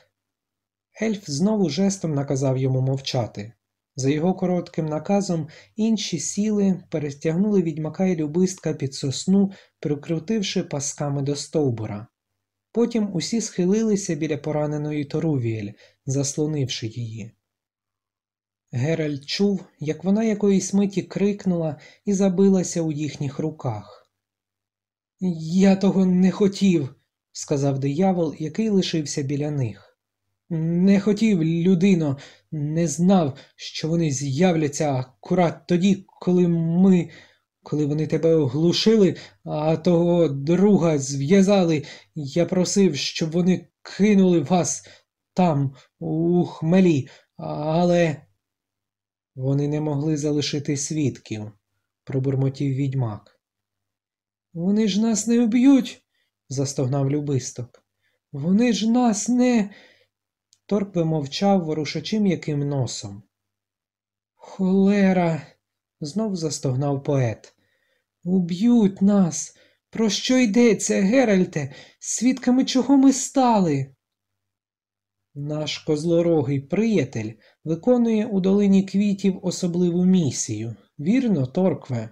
Ельф знову жестом наказав йому мовчати. За його коротким наказом інші сіли перестягнули відьмака й любистка під сосну, прикрутивши пасками до стовбура. Потім усі схилилися біля пораненої Торувіель, заслонивши її. Геральт чув, як вона якоїсь миті крикнула і забилася у їхніх руках. Я того не хотів, сказав диявол, який лишився біля них. Не хотів, людино, не знав, що вони з'являться акурат тоді, коли ми, коли вони тебе оглушили, а того друга зв'язали. Я просив, щоб вони кинули вас там, у хмелі, але вони не могли залишити свідків, пробурмотів відьмак. Вони ж нас не вб'ють, застогнав любисток. Вони ж нас не. Торп вимовчав, ворушачи м'яким носом. Холера, знов застогнав поет. Уб'ють нас. Про що йдеться, Геральте? Свідками чого ми стали? Наш козлорогий приятель виконує у долині квітів особливу місію. Вірно, Торкве?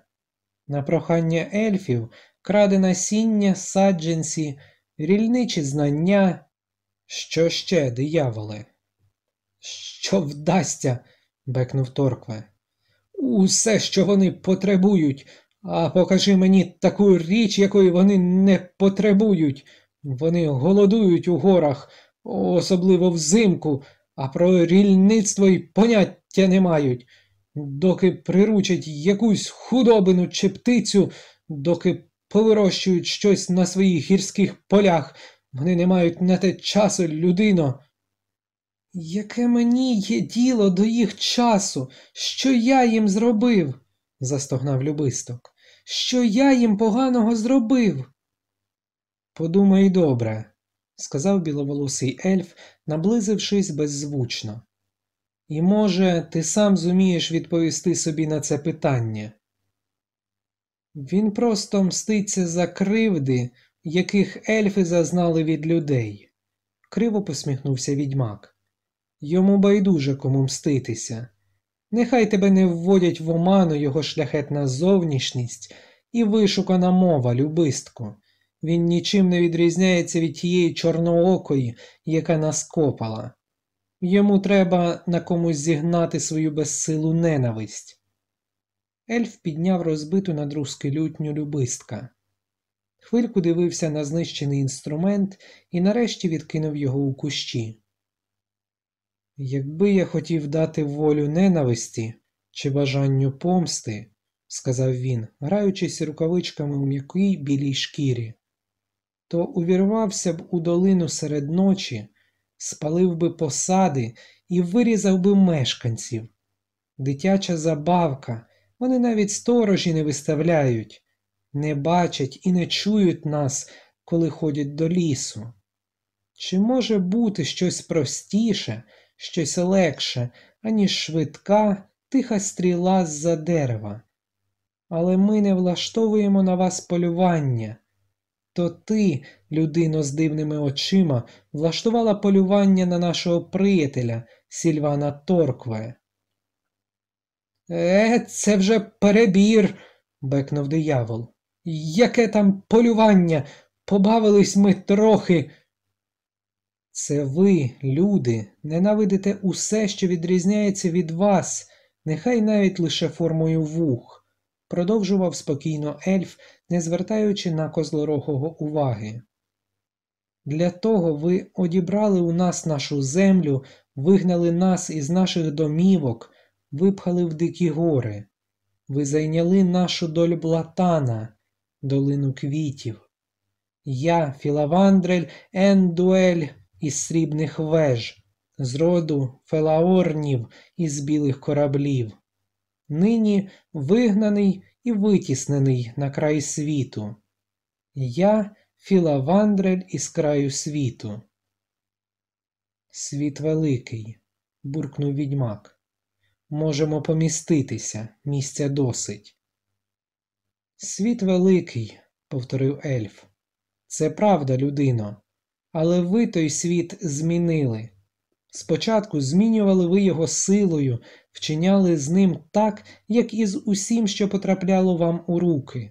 На прохання ельфів краде насіння, саджанці, рільничі знання. Що ще, дияволе? Що вдасться, бекнув Торкве. Усе, що вони потребують, а покажи мені таку річ, якої вони не потребують. Вони голодують у горах, особливо взимку, а про рільництво й поняття не мають. Доки приручать якусь худобину чи птицю, доки повирощують щось на своїх гірських полях, вони не мають на те часу, людино. Яке мені є діло до їх часу, що я їм зробив? застогнав любисток. Що я їм поганого зробив? Подумай добре, сказав біловолосий ельф, наблизившись беззвучно. І, може, ти сам зумієш відповісти собі на це питання. Він просто мститься за кривди, яких ельфи зазнали від людей, криво посміхнувся відьмак. Йому байдуже кому мститися. Нехай тебе не вводять в оману його шляхетна зовнішність і вишукана мова, любистку. Він нічим не відрізняється від тієї чорноокої, яка нас копала. Йому треба на комусь зігнати свою безсилу ненависть. Ельф підняв розбиту на друзки лютню любистка. Хвильку дивився на знищений інструмент і нарешті відкинув його у кущі. Якби я хотів дати волю ненависті чи бажанню помсти, сказав він, граючись рукавичками у м'якій білій шкірі, то увірвався б у долину серед ночі, спалив би посади і вирізав би мешканців. Дитяча забавка, вони навіть сторожі не виставляють, не бачать і не чують нас, коли ходять до лісу. Чи може бути щось простіше, щось легше, аніж швидка, тиха стріла з-за дерева? Але ми не влаштовуємо на вас полювання. То ти, людино з дивними очима, влаштувала полювання на нашого приятеля Сільвана Торкве. Е, це вже перебір, бекнув диявол. Яке там полювання? Побавились ми трохи. Це ви, люди, ненавидите усе, що відрізняється від вас, нехай навіть лише формою вух, продовжував спокійно ельф, не звертаючи на козлорогого уваги. Для того ви одібрали у нас нашу землю, вигнали нас із наших домівок, випхали в дикі гори. Ви зайняли нашу доль блатана, долину квітів. Я, Філавандрель, Ендуель із срібних веж, з роду фелаорнів із білих кораблів. Нині вигнаний і витіснений на край світу. Я Філавандрель із краю світу. Світ великий, буркнув відьмак. Можемо поміститися, місця досить. Світ великий, повторив ельф. Це правда, людино, але ви той світ змінили. Спочатку змінювали ви його силою, вчиняли з ним так, як і з усім, що потрапляло вам у руки.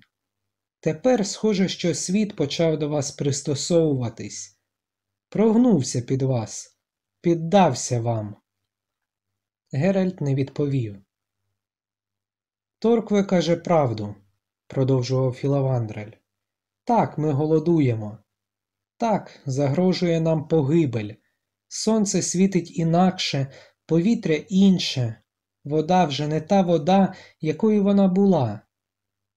Тепер, схоже, що світ почав до вас пристосовуватись, прогнувся під вас, піддався вам. Геральт не відповів. Торкве каже правду, продовжував Філавандрель. Так, ми голодуємо. Так, загрожує нам погибель. Сонце світить інакше, повітря інше, вода вже не та вода, якою вона була.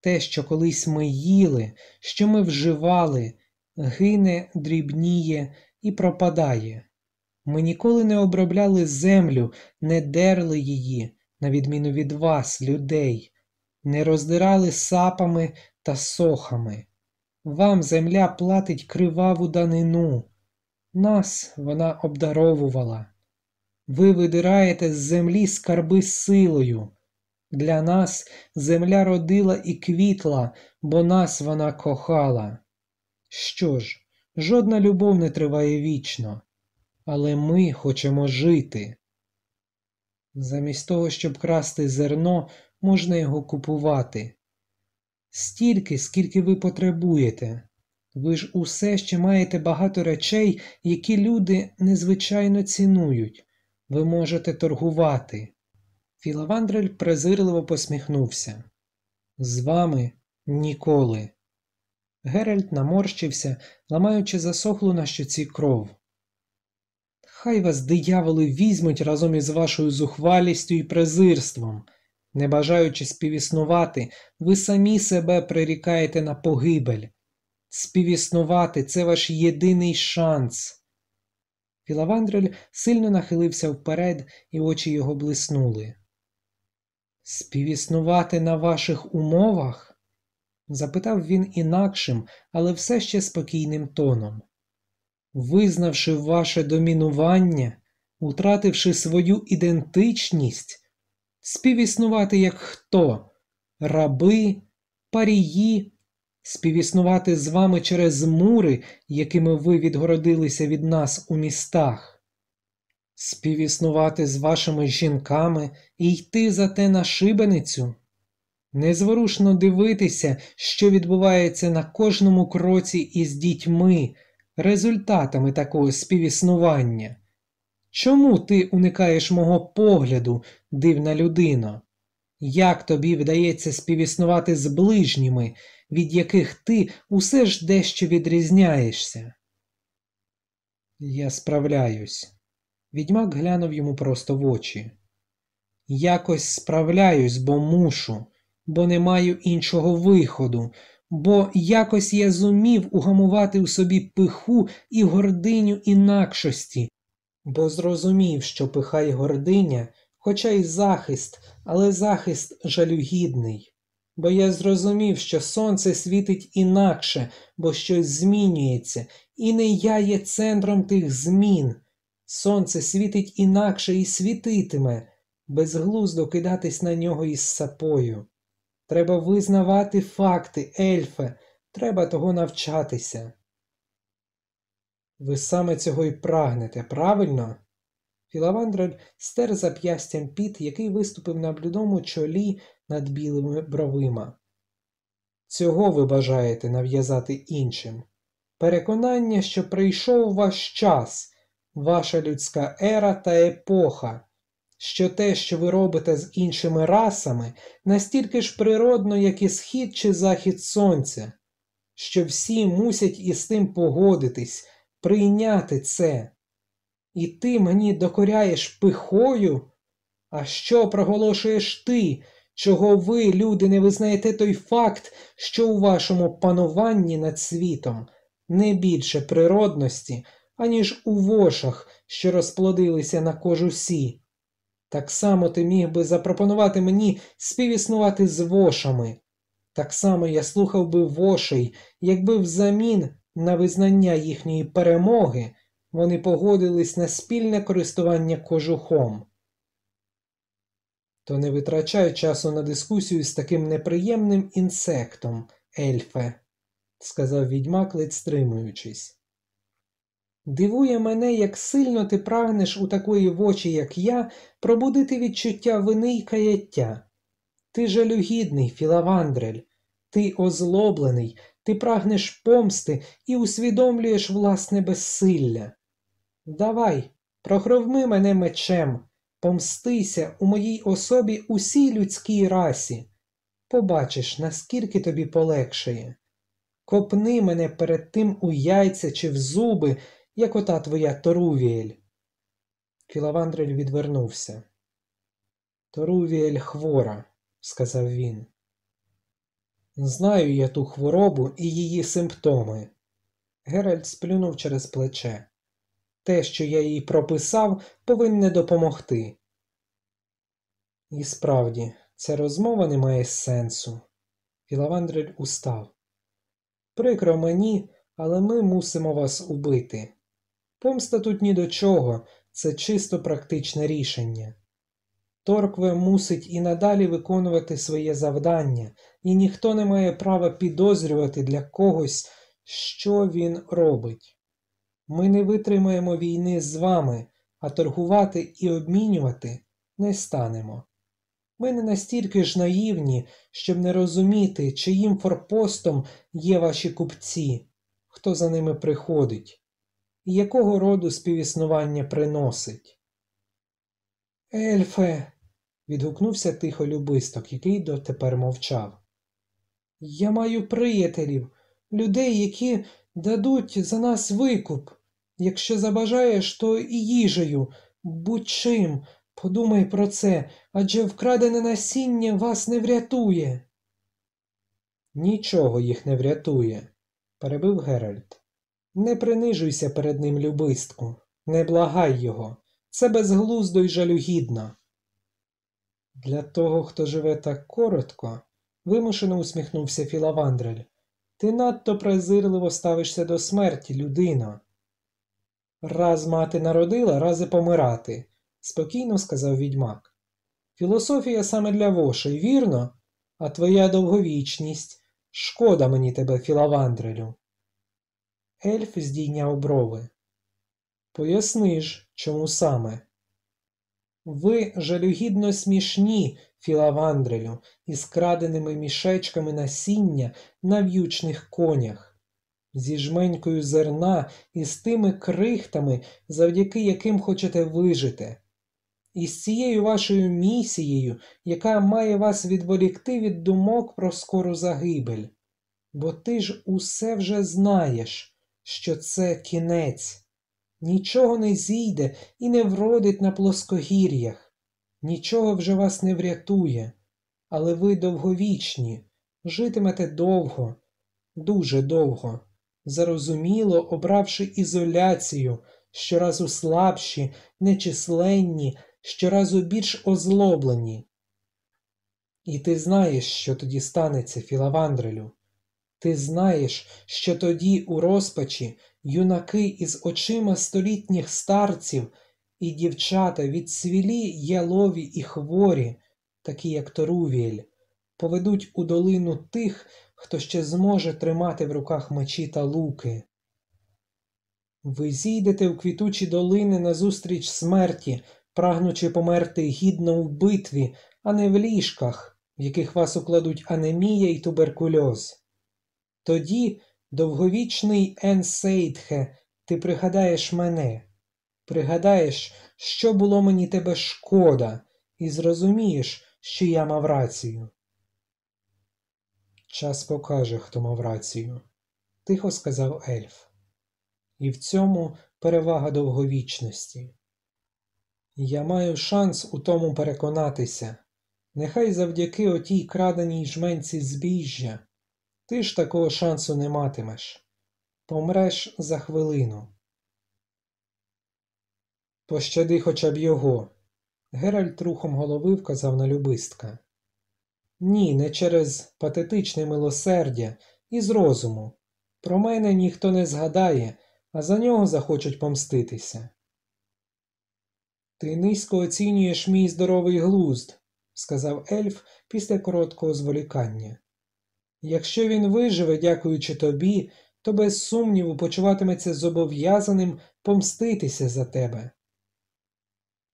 Те, що колись ми їли, що ми вживали, гине, дрібніє і пропадає. Ми ніколи не обробляли землю, не дерли її, на відміну від вас, людей, не роздирали сапами та сохами. Вам земля платить криваву данину, нас вона обдаровувала. Ви видираєте з землі скарби силою. Для нас земля родила і квітла, бо нас вона кохала. Що ж, жодна любов не триває вічно, але ми хочемо жити. Замість того, щоб красти зерно, можна його купувати. Стільки, скільки ви потребуєте. Ви ж усе ще маєте багато речей, які люди незвичайно цінують. Ви можете торгувати. Філавандрель презирливо посміхнувся. З вами ніколи. Геральт наморщився, ламаючи засохлу на щоці кров. Хай вас дияволи візьмуть разом із вашою зухвалістю і презирством. Не бажаючи співіснувати, ви самі себе прирікаєте на погибель. Співіснувати це ваш єдиний шанс. Філавандрель сильно нахилився вперед, і очі його блиснули. Співіснувати на ваших умовах? запитав він інакшим, але все ще спокійним тоном. Визнавши ваше домінування, утративши свою ідентичність, співіснувати як хто? Раби, парії, співіснувати з вами через мури, якими ви відгородилися від нас у містах, співіснувати з вашими жінками і йти за те на шибеницю, незворушно дивитися, що відбувається на кожному кроці із дітьми, результатами такого співіснування. Чому ти уникаєш мого погляду, дивна людино? Як тобі вдається співіснувати з ближніми, від яких ти усе ж дещо відрізняєшся? Я справляюсь. Відьмак глянув йому просто в очі. Якось справляюсь, бо мушу, бо не маю іншого виходу, бо якось я зумів угамувати у собі пиху і гординю інакшості, бо зрозумів, що пиха й гординя, хоча й захист, але захист жалюгідний. Бо я зрозумів, що сонце світить інакше, бо щось змінюється, і не я є центром тих змін. Сонце світить інакше і світитиме, безглуздо кидатись на нього із сапою. Треба визнавати факти, ельфе, треба того навчатися. Ви саме цього й прагнете, правильно? Філавандрель стер зап'ястям піт, який виступив на блідому чолі над білими бровима. Цього ви бажаєте нав'язати іншим. Переконання, що прийшов ваш час, ваша людська ера та епоха, що те, що ви робите з іншими расами, настільки ж природно, як і схід чи захід сонця, що всі мусять із тим погодитись, прийняти це. І ти мені докоряєш пихою? А що проголошуєш ти, чого ви, люди, не визнаєте той факт, що у вашому пануванні над світом не більше природності, аніж у вошах, що розплодилися на кожусі? Так само ти міг би запропонувати мені співіснувати з вошами. Так само я слухав би вошей, якби взамін на визнання їхньої перемоги вони погодились на спільне користування кожухом. То не витрачай часу на дискусію з таким неприємним інсектом, ельфе, сказав відьмак, ледь стримуючись. Дивує мене, як сильно ти прагнеш у такої вочі, як я, пробудити відчуття вини й каяття. Ти жалюгідний, Філавандрель, ти озлоблений, ти прагнеш помсти і усвідомлюєш власне безсилля. Давай, прохровми мене мечем, помстися у моїй особі усій людській расі. Побачиш, наскільки тобі полегшає. Копни мене перед тим у яйця чи в зуби, як ота твоя Торувіель. Філавандрель відвернувся. Торувіель хвора, сказав він. Знаю я ту хворобу і її симптоми. Геральт сплюнув через плече. Те, що я їй прописав, повинне допомогти. І справді, ця розмова не має сенсу. Філавандрель устав. Прикро мені, але ми мусимо вас убити. Помста тут ні до чого, це чисто практичне рішення. Торкве мусить і надалі виконувати своє завдання, і ніхто не має права підозрювати для когось, що він робить. Ми не витримаємо війни з вами, а торгувати і обмінювати не станемо. Ми не настільки ж наївні, щоб не розуміти, чиїм форпостом є ваші купці, хто за ними приходить, і якого роду співіснування приносить. Ельфе. Відгукнувся тихо любисток, який дотепер мовчав. Я маю приятелів, людей, які дадуть за нас викуп. Якщо забажаєш, то і їжею, будь-чим, подумай про це, адже вкрадене насіння вас не врятує. Нічого їх не врятує, перебив Геральт. Не принижуйся перед ним, любистку, не благай його, це безглуздо й жалюгідно. Для того, хто живе так коротко, вимушено усміхнувся Філавандрель. Ти надто презирливо ставишся до смерті, людино. Раз мати народила, раз і помирати, спокійно сказав відьмак. Філософія саме для вошей, вірно? А твоя довговічність. Шкода мені тебе, Філавандрелю. Ельф здійняв брови. Поясни ж, чому саме? Ви жалюгідно смішні, Філавандрелю, із краденими мішечками насіння на в'ючних конях, зі жменькою зерна і з тими крихтами, завдяки яким хочете вижити, і з цією вашою місією, яка має вас відволікти від думок про скору загибель. Бо ти ж усе вже знаєш, що це кінець. Нічого не зійде і не вродить на плоскогір'ях, нічого вже вас не врятує, але ви довговічні, житимете довго, дуже довго, зарозуміло обравши ізоляцію, щоразу слабші, нечисленні, щоразу більш озлоблені. І ти знаєш, що тоді станеться, Філавандрелю. Ти знаєш, що тоді у розпачі юнаки із очима столітніх старців і дівчата відсвілі ялові і хворі, такі як Торувіель, поведуть у долину тих, хто ще зможе тримати в руках мечі та луки. Ви зійдете в квітучі долини назустріч смерті, прагнучи померти гідно в битві, а не в ліжках, в яких вас укладуть анемія і туберкульоз. Тоді, довговічний Енсейдхе, ти пригадаєш мене, пригадаєш, що було мені тебе шкода, і зрозумієш, що я мав рацію. Час покаже, хто мав рацію, тихо сказав ельф. І в цьому перевага довговічності. Я маю шанс у тому переконатися, нехай завдяки отій краденій жменці збіжжя. Ти ж такого шансу не матимеш. Помреш за хвилину. Пощади хоча б його. Геральт рухом голови вказав на любистка. Ні, не через патетичне милосердя і з розуму. Про мене ніхто не згадає, а за нього захочуть помститися. Ти низько оцінюєш мій здоровий глузд, сказав ельф після короткого зволікання. Якщо він виживе, дякуючи тобі, то без сумніву почуватиметься зобов'язаним помститися за тебе.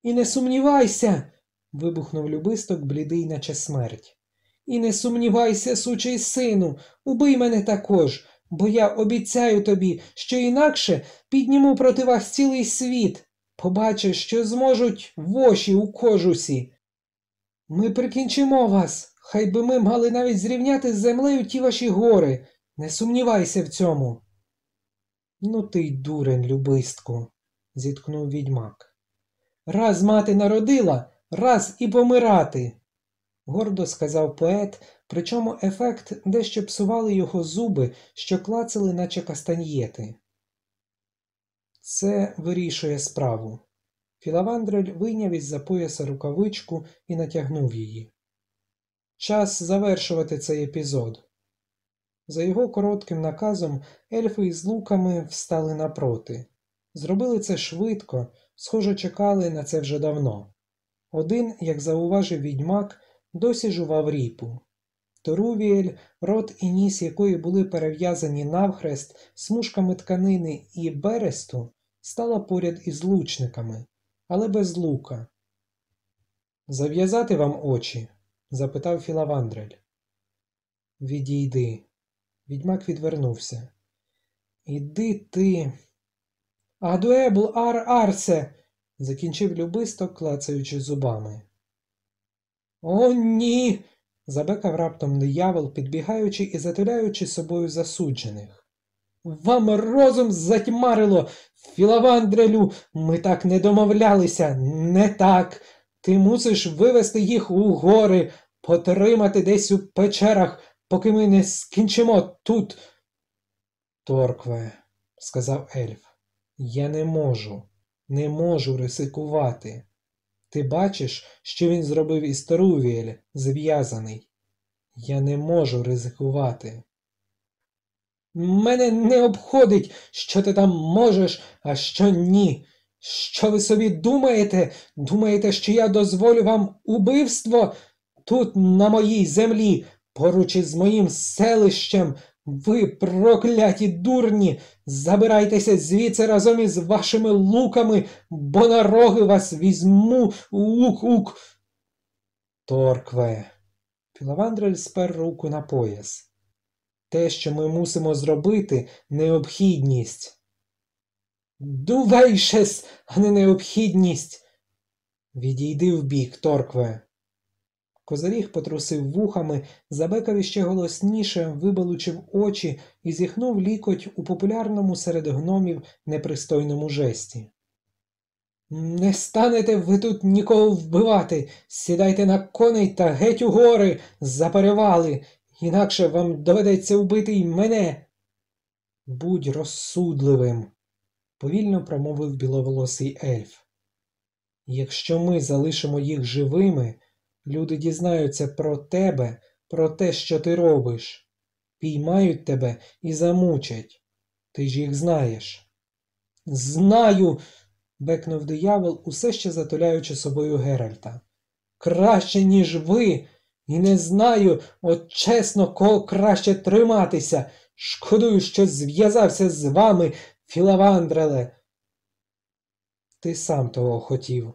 І не сумнівайся. вибухнув любисток, блідий, наче смерть. І не сумнівайся, сучий сину, убий мене також, бо я обіцяю тобі, що інакше підніму проти вас цілий світ. Побачиш, що зможуть воші у кожусі. Ми прикінчимо вас. Хай би ми мали навіть зрівняти з землею ті ваші гори. Не сумнівайся в цьому. Ну ти й дурень, любистку, зіткнув відьмак. Раз мати народила, раз і помирати, гордо сказав поет, причому ефект дещо псували його зуби, що клацали, наче кастаньєти. Це вирішує справу. Філавандрель вийняв із за пояса рукавичку і натягнув її. Час завершувати цей епізод. За його коротким наказом ельфи із луками встали напроти. Зробили це швидко, схоже, чекали на це вже давно. Один, як зауважив відьмак, досі жував ріпу. Торувіель, рот і ніс якої були перев'язані навхрест смужками тканини і бересту, стала поряд із лучниками, але без лука. Зав'язати вам очі? Запитав Філавандрель. Відійди. Відьмак відвернувся. Іди ти. Адуебл ар арсе. закінчив любисто, клацаючи зубами. О, ні. забекав раптом диявол, підбігаючи і затуляючи собою засуджених. Вам розум затьмарило, Філавандрелю, ми так не домовлялися, не так. Ти мусиш вивести їх у гори, потримати десь у печерах, поки ми не скінчимо тут. Торкве, сказав ельф, я не можу, не можу ризикувати. Ти бачиш, що він зробив із Торувіель, зв'язаний. Я не можу ризикувати. Мене не обходить, що ти там можеш, а що ні. Що ви собі думаєте? Думаєте, що я дозволю вам убивство тут, на моїй землі, поруч із моїм селищем? Ви, прокляті дурні, забирайтеся звідси разом із вашими луками, бо на роги вас візьму ук-ук. Торкве. Філавандрель спер руку на пояс. Те, що ми мусимо зробити, необхідність. Дувейшес, а не необхідність. Відійди вбік, Торкве. Козаріг потрусив вухами, забекав іще голосніше, вибалучив очі і зіхнув лікоть у популярному серед гномів непристойному жесті. Не станете ви тут нікого вбивати, сідайте на коней та геть у гори, за перевали, інакше вам доведеться вбити й мене. Будь розсудливим, повільно промовив біловолосий ельф. Якщо ми залишимо їх живими, люди дізнаються про тебе, про те, що ти робиш, піймають тебе і замучать. Ти ж їх знаєш. Знаю. бекнув диявол, усе ще затуляючи собою Геральта. Краще, ніж ви, і не знаю, от чесно, кого краще триматися. Шкодую, що зв'язався з вами, Філавандреле. Ти сам того хотів,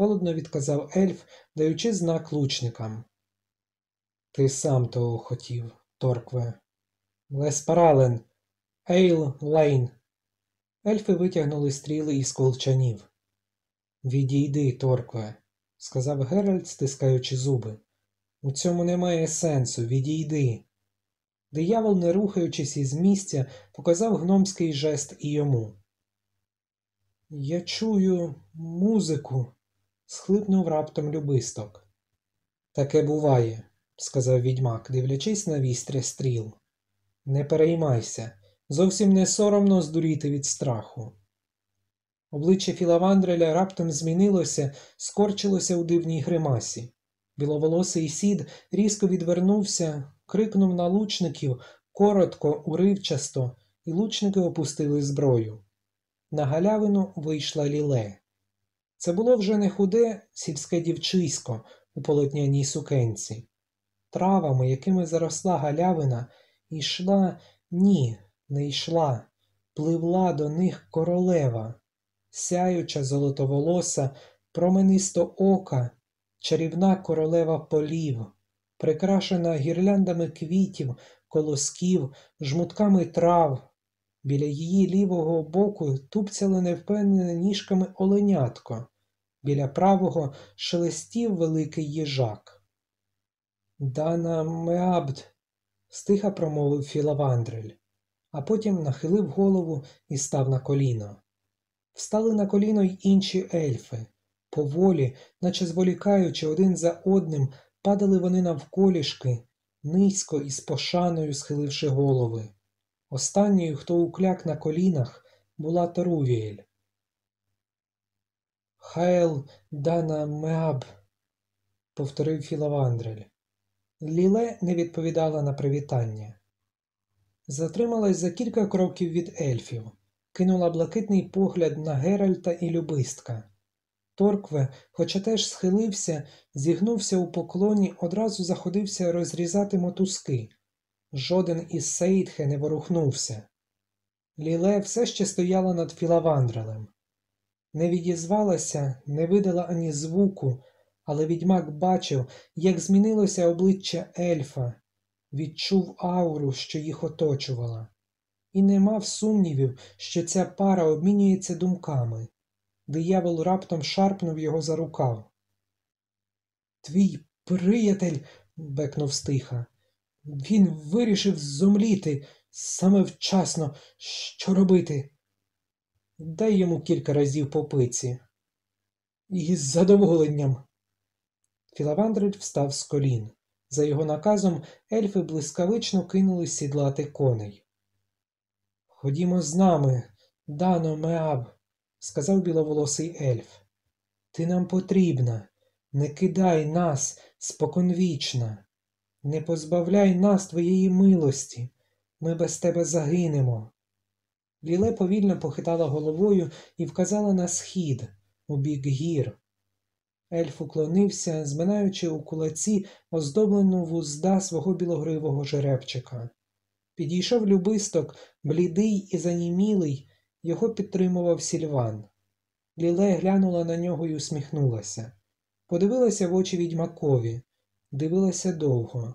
холодно відказав ельф, даючи знак лучникам. Ти сам того хотів, Торкве. Леспарален, Ейл Лейн. Ельфи витягнули стріли із колчанів. Відійди, Торкве, сказав Геральт, стискаючи зуби. У цьому немає сенсу, відійди. Диявол, не рухаючись із місця, показав гномський жест і йому. Я чую музику, схлипнув раптом любисток. Таке буває, сказав відьмак, дивлячись на вістря стріл. Не переймайся, зовсім не соромно здуріти від страху. Обличчя Філавандреля раптом змінилося, скорчилося у дивній гримасі. Біловолосий сід різко відвернувся, крикнув на лучників коротко, уривчасто, і лучники опустили зброю. На галявину вийшла ліле. Це було вже не худе сільське дівчисько у полотняній сукенці. Травами, якими заросла галявина, йшла, ні, не йшла, пливла до них королева, сяюча золотоволоса, променисто ока, чарівна королева полів, прикрашена гірляндами квітів, колосків, жмутками трав. Біля її лівого боку тупцяли невпевнене ніжками оленятко, біля правого шелестів великий їжак. Дана Меабд, стиха промовив Філавандрель, а потім нахилив голову і став на коліно. Встали на коліно й інші ельфи. Поволі, наче зволікаючи один за одним, падали вони навколішки, низько і з пошаною схиливши голови. Останньою, хто укляк на колінах, була Торувіель. Хайл Дана Меаб, повторив Філавандрель. Ліле не відповідала на привітання. Затрималась за кілька кроків від ельфів, кинула блакитний погляд на Геральта і любистка. Торкве, хоча теж схилився, зігнувся у поклоні, одразу заходився розрізати мотузки. Жоден із Сейдхе не ворухнувся. Ліле все ще стояла над Філавандрелем. Не відізвалася, не видала ані звуку, але відьмак бачив, як змінилося обличчя ельфа, відчув ауру, що їх оточувала, і не мав сумнівів, що ця пара обмінюється думками. Диявол раптом шарпнув його за рукав. Твій приятель, бекнув стиха. Він вирішив зомліти саме вчасно. Що робити? Дай йому кілька разів по пиці. Із задоволенням. Філавандрель встав з колін. За його наказом ельфи блискавично кинулись сідлати коней. Ходімо з нами, Дано Меаб, сказав біловолосий ельф. Ти нам потрібна. Не кидай нас споконвічна, не позбавляй нас твоєї милості, ми без тебе загинемо. Ліле повільно похитала головою і вказала на схід, у бік гір. Ельф уклонився, зминаючи у кулаці оздоблену вузда свого білогривого жеребчика. Підійшов любисток, блідий і занімілий, його підтримував сільван. Ліле глянула на нього і усміхнулася. Подивилася в очі відьмакові, дивилася довго,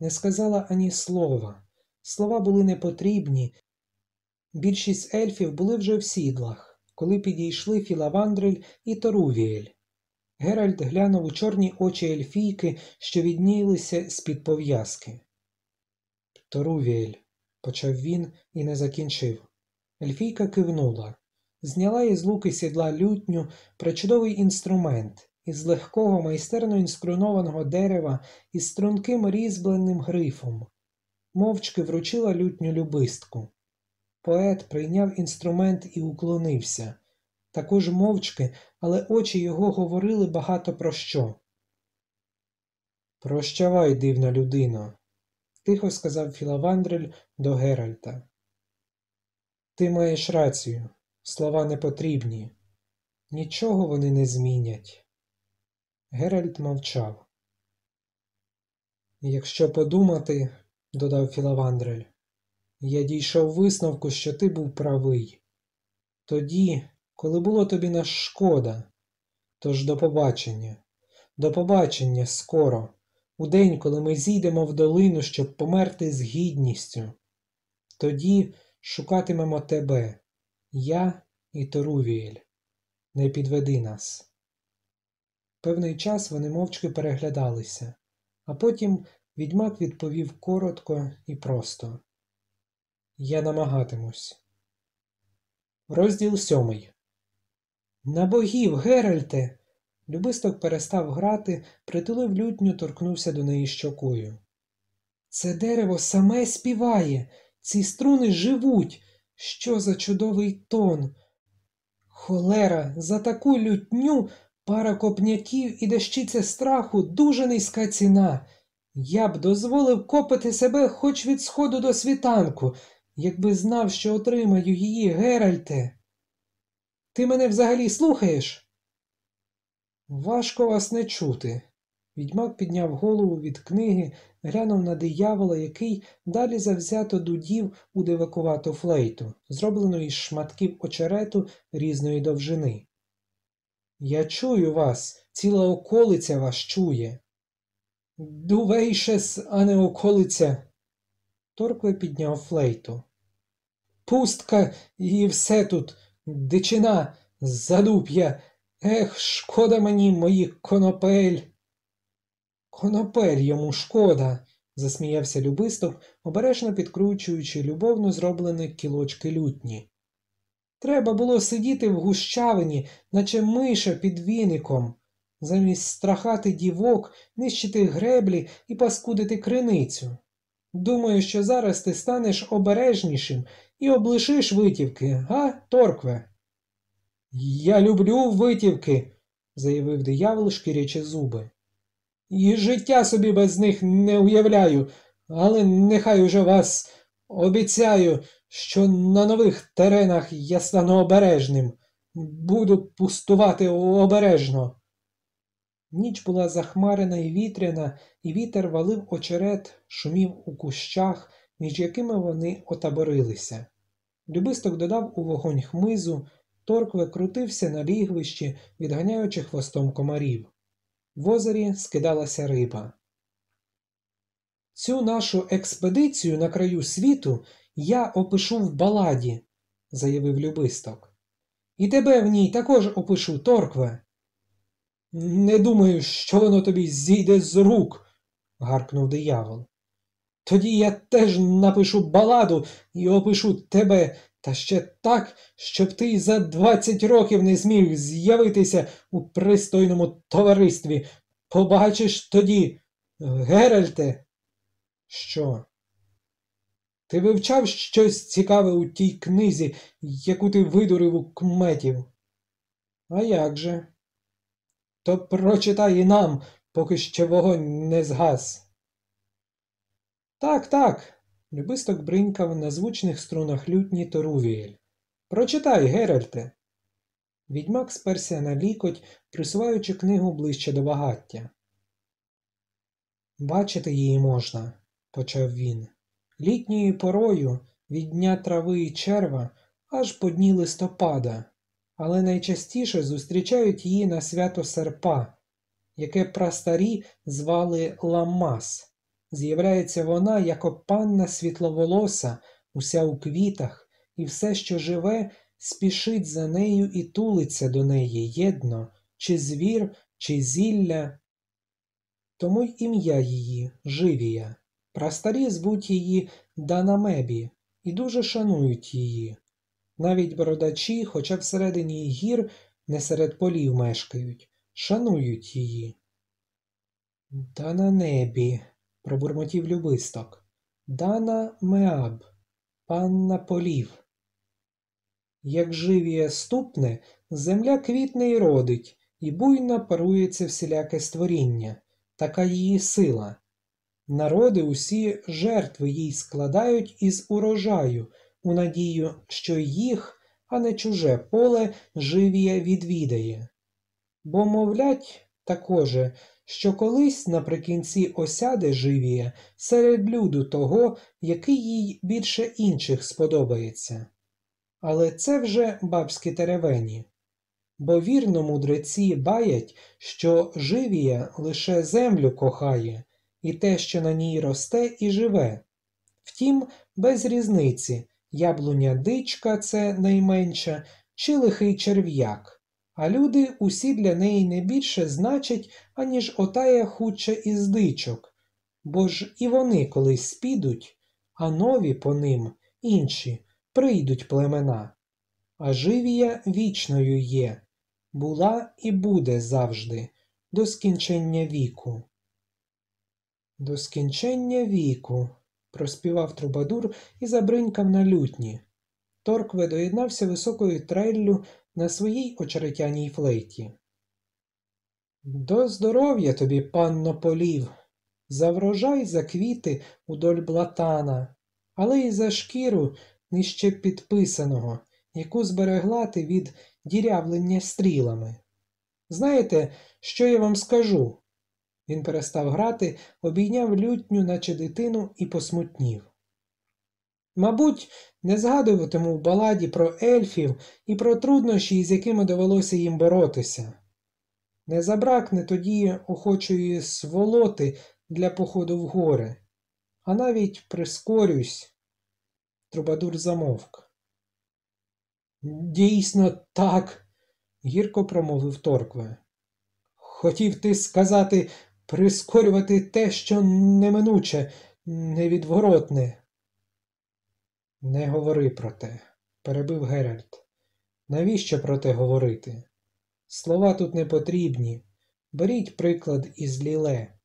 не сказала ані слова. Слова були непотрібні. Більшість ельфів були вже в сідлах, коли підійшли Філавандрель і Торувіель. Геральт глянув у чорні очі ельфійки, що віднілися з-під пов'язки. Торувіель, почав він і не закінчив. Ельфійка кивнула, зняла із луки сідла лютню причудовий інструмент із легкого майстерно інскрунованого дерева із струнким різьбленим грифом, мовчки вручила лютню любистку. Поет прийняв інструмент і уклонився. Також мовчки, але очі його говорили багато про що. Прощавай, дивна людино, тихо сказав Філавандрель до Геральта. Ти маєш рацію, слова не потрібні, нічого вони не змінять. Геральт мовчав. Якщо подумати, додав Філавандрель, я дійшов висновку, що ти був правий. Тоді, коли було тобі нас шкода, тож до побачення, до побачення скоро, у день, коли ми зійдемо в долину, щоб померти з гідністю. Тоді шукатимемо тебе, я і Торувіель. Не підведи нас. Певний час вони мовчки переглядалися, а потім відьмак відповів коротко і просто Я намагатимусь. Розділ сьомий. На богів, Геральте. Любисток перестав грати, притулив лютню, торкнувся до неї щокою. Це дерево саме співає, ці струни живуть. Що за чудовий тон. Холера, за таку лютню Пара копняків і дещиця страху дуже низька ціна. Я б дозволив копати себе хоч від сходу до світанку, якби знав, що отримаю її, Геральте. Ти мене взагалі слухаєш? Важко вас не чути. Відьмак підняв голову від книги, глянув на диявола, який далі завзято дудів у дивакувату флейту, зроблену із шматків очерету різної довжини. Я чую вас, ціла околиця вас чує. Дувейшес, а не околиця. Торкве підняв флейту. Пустка і все тут, дичина, задуп'я. Ех, шкода мені, мої конопель. Конопель йому шкода, засміявся любисток, обережно підкручуючи любовно зроблені кілочки лютні. Треба було сидіти в гущавині, наче миша під віником, замість страхати дівок, нищити греблі і паскудити криницю. Думаю, що зараз ти станеш обережнішим і облишиш витівки, га, торкве? Я люблю витівки, заявив диявол, шкірячи зуби. І життя собі без них не уявляю, але нехай уже вас обіцяю, що на нових теренах я стану обережним, буду пустувати обережно. Ніч була захмарена і вітряна, і вітер валив очерет, шумів у кущах, між якими вони отаборилися. Любисток додав у вогонь хмизу, торкве крутився на лігвищі, відганяючи хвостом комарів. В озері скидалася риба. Цю нашу експедицію на краю світу я опишу в баладі, заявив Любисток. І тебе в ній також опишу, Торкве. Не думаю, що воно тобі зійде з рук, гаркнув диявол. Тоді я теж напишу баладу і опишу тебе, та ще так, щоб ти за двадцять років не зміг з'явитися у пристойному товаристві. Побачиш тоді, Геральте. Що? Ти вивчав щось цікаве у тій книзі, яку ти видурив у кметів? А як же? То прочитай і нам, поки ще вогонь не згас. Так, так. Любисток бринькав на звучних струнах лютні Торувіель. Прочитай, Геральте. Відьмак сперся на лікоть, присуваючи книгу ближче до багаття. Бачити її можна, почав він. Літньою порою від дня трави і черва аж по дні листопада, але найчастіше зустрічають її на свято серпа, яке прастарі звали Ламас. З'являється вона як опанна світловолоса, уся у квітах, і все, що живе, спішить за нею і тулиться до неї єдно, чи звір, чи зілля. Тому й ім'я її Живія. Прастарі звуть її Данамебі і дуже шанують її. Навіть бородачі, хоча всередині гір не серед полів мешкають, шанують її. Та на небі, пробурмотів любисток. Дана Меаб, панна полів. Як живіє ступне, земля квітне й родить, і буйно парується всіляке створіння, така її сила. Народи усі жертви їй складають із урожаю, у надію, що їх, а не чуже поле живіє відвідає. Бо, мовлять, такоже, що колись наприкінці осяде живіє серед люду того, який їй більше інших сподобається. Але це вже бабські теревені. Бо вірно мудреці баять, що живія лише землю кохає, і те, що на ній росте і живе. Втім, без різниці яблуня дичка це найменша, чи лихий черв'як а люди усі для неї не більше значать, аніж отая хуча із дичок, бо ж і вони колись спідуть, а нові по ним, інші, прийдуть племена. А живія вічною є, була і буде завжди, до скінчення віку. До скінчення віку, проспівав Трубадур і забринькав на лютні. Торкве доєднався високою треллю на своїй очеретяній флейті. До здоров'я тобі, панно полів, за врожай за квіти удоль блатана, але й за шкіру нижче підписаного, яку зберегла ти від дірявлення стрілами. Знаєте, що я вам скажу? Він перестав грати, обійняв лютню, наче дитину, і посмутнів. Мабуть, не згадуватиму в баладі про ельфів і про труднощі, з якими довелося їм боротися. Не забракне тоді охочої сволоти для походу в гори, а навіть прискорюсь. Трубадур замовк. Дійсно, так, гірко промовив Торкве. Хотів ти сказати прискорювати те, що неминуче, невідворотне. Не говори про те, перебив Геральт. Навіщо про те говорити? Слова тут не потрібні. Беріть приклад із Ліле.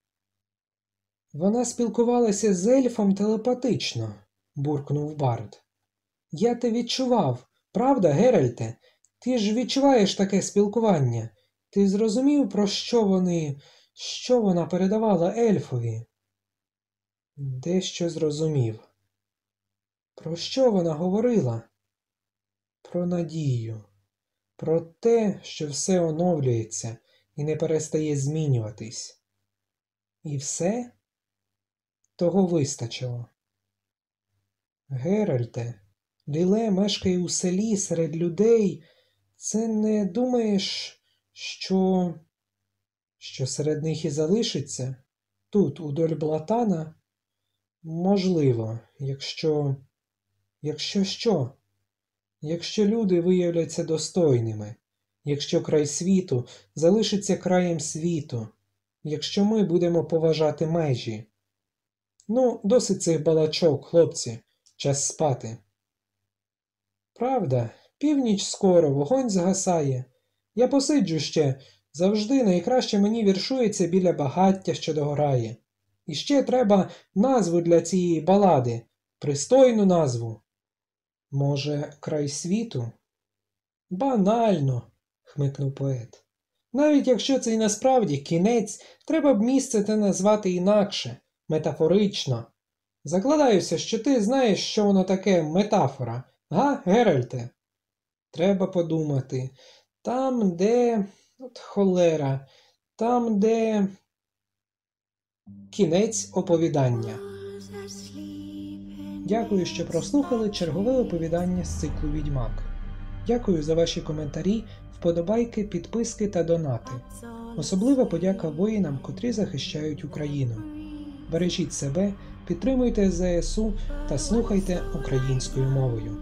Вона спілкувалася з ельфом телепатично, буркнув Бард. Я те відчував, правда, Геральте? Ти ж відчуваєш таке спілкування. Ти зрозумів, про що вони, що вона передавала ельфові? Дещо зрозумів. Про що вона говорила? Про надію, про те, що все оновлюється і не перестає змінюватись. І все того вистачило. Геральте, Ліле мешкає у селі серед людей. Це не думаєш, що Що серед них і залишиться? Тут, удоль блатана? Можливо, якщо. Якщо що? Якщо люди виявляться достойними, якщо край світу залишиться краєм світу, якщо ми будемо поважати межі. Ну, досить цих балачок, хлопці, час спати. Правда, північ скоро, вогонь згасає. Я посиджу ще, завжди найкраще мені віршується біля багаття, що догорає. І ще треба назву для цієї балади, пристойну назву. Може, край світу? Банально, хмикнув поет. Навіть якщо це і насправді кінець, треба б місце те назвати інакше, метафорично. Закладаюся, що ти знаєш, що воно таке метафора, га, Геральте? Треба подумати. Там, де. От холера, там, де. Кінець оповідання. Дякую, що прослухали чергове оповідання з циклу Відьмак. Дякую за ваші коментарі, вподобайки, підписки та донати. Особлива подяка воїнам, котрі захищають Україну. Бережіть себе, підтримуйте ЗСУ та слухайте українською мовою.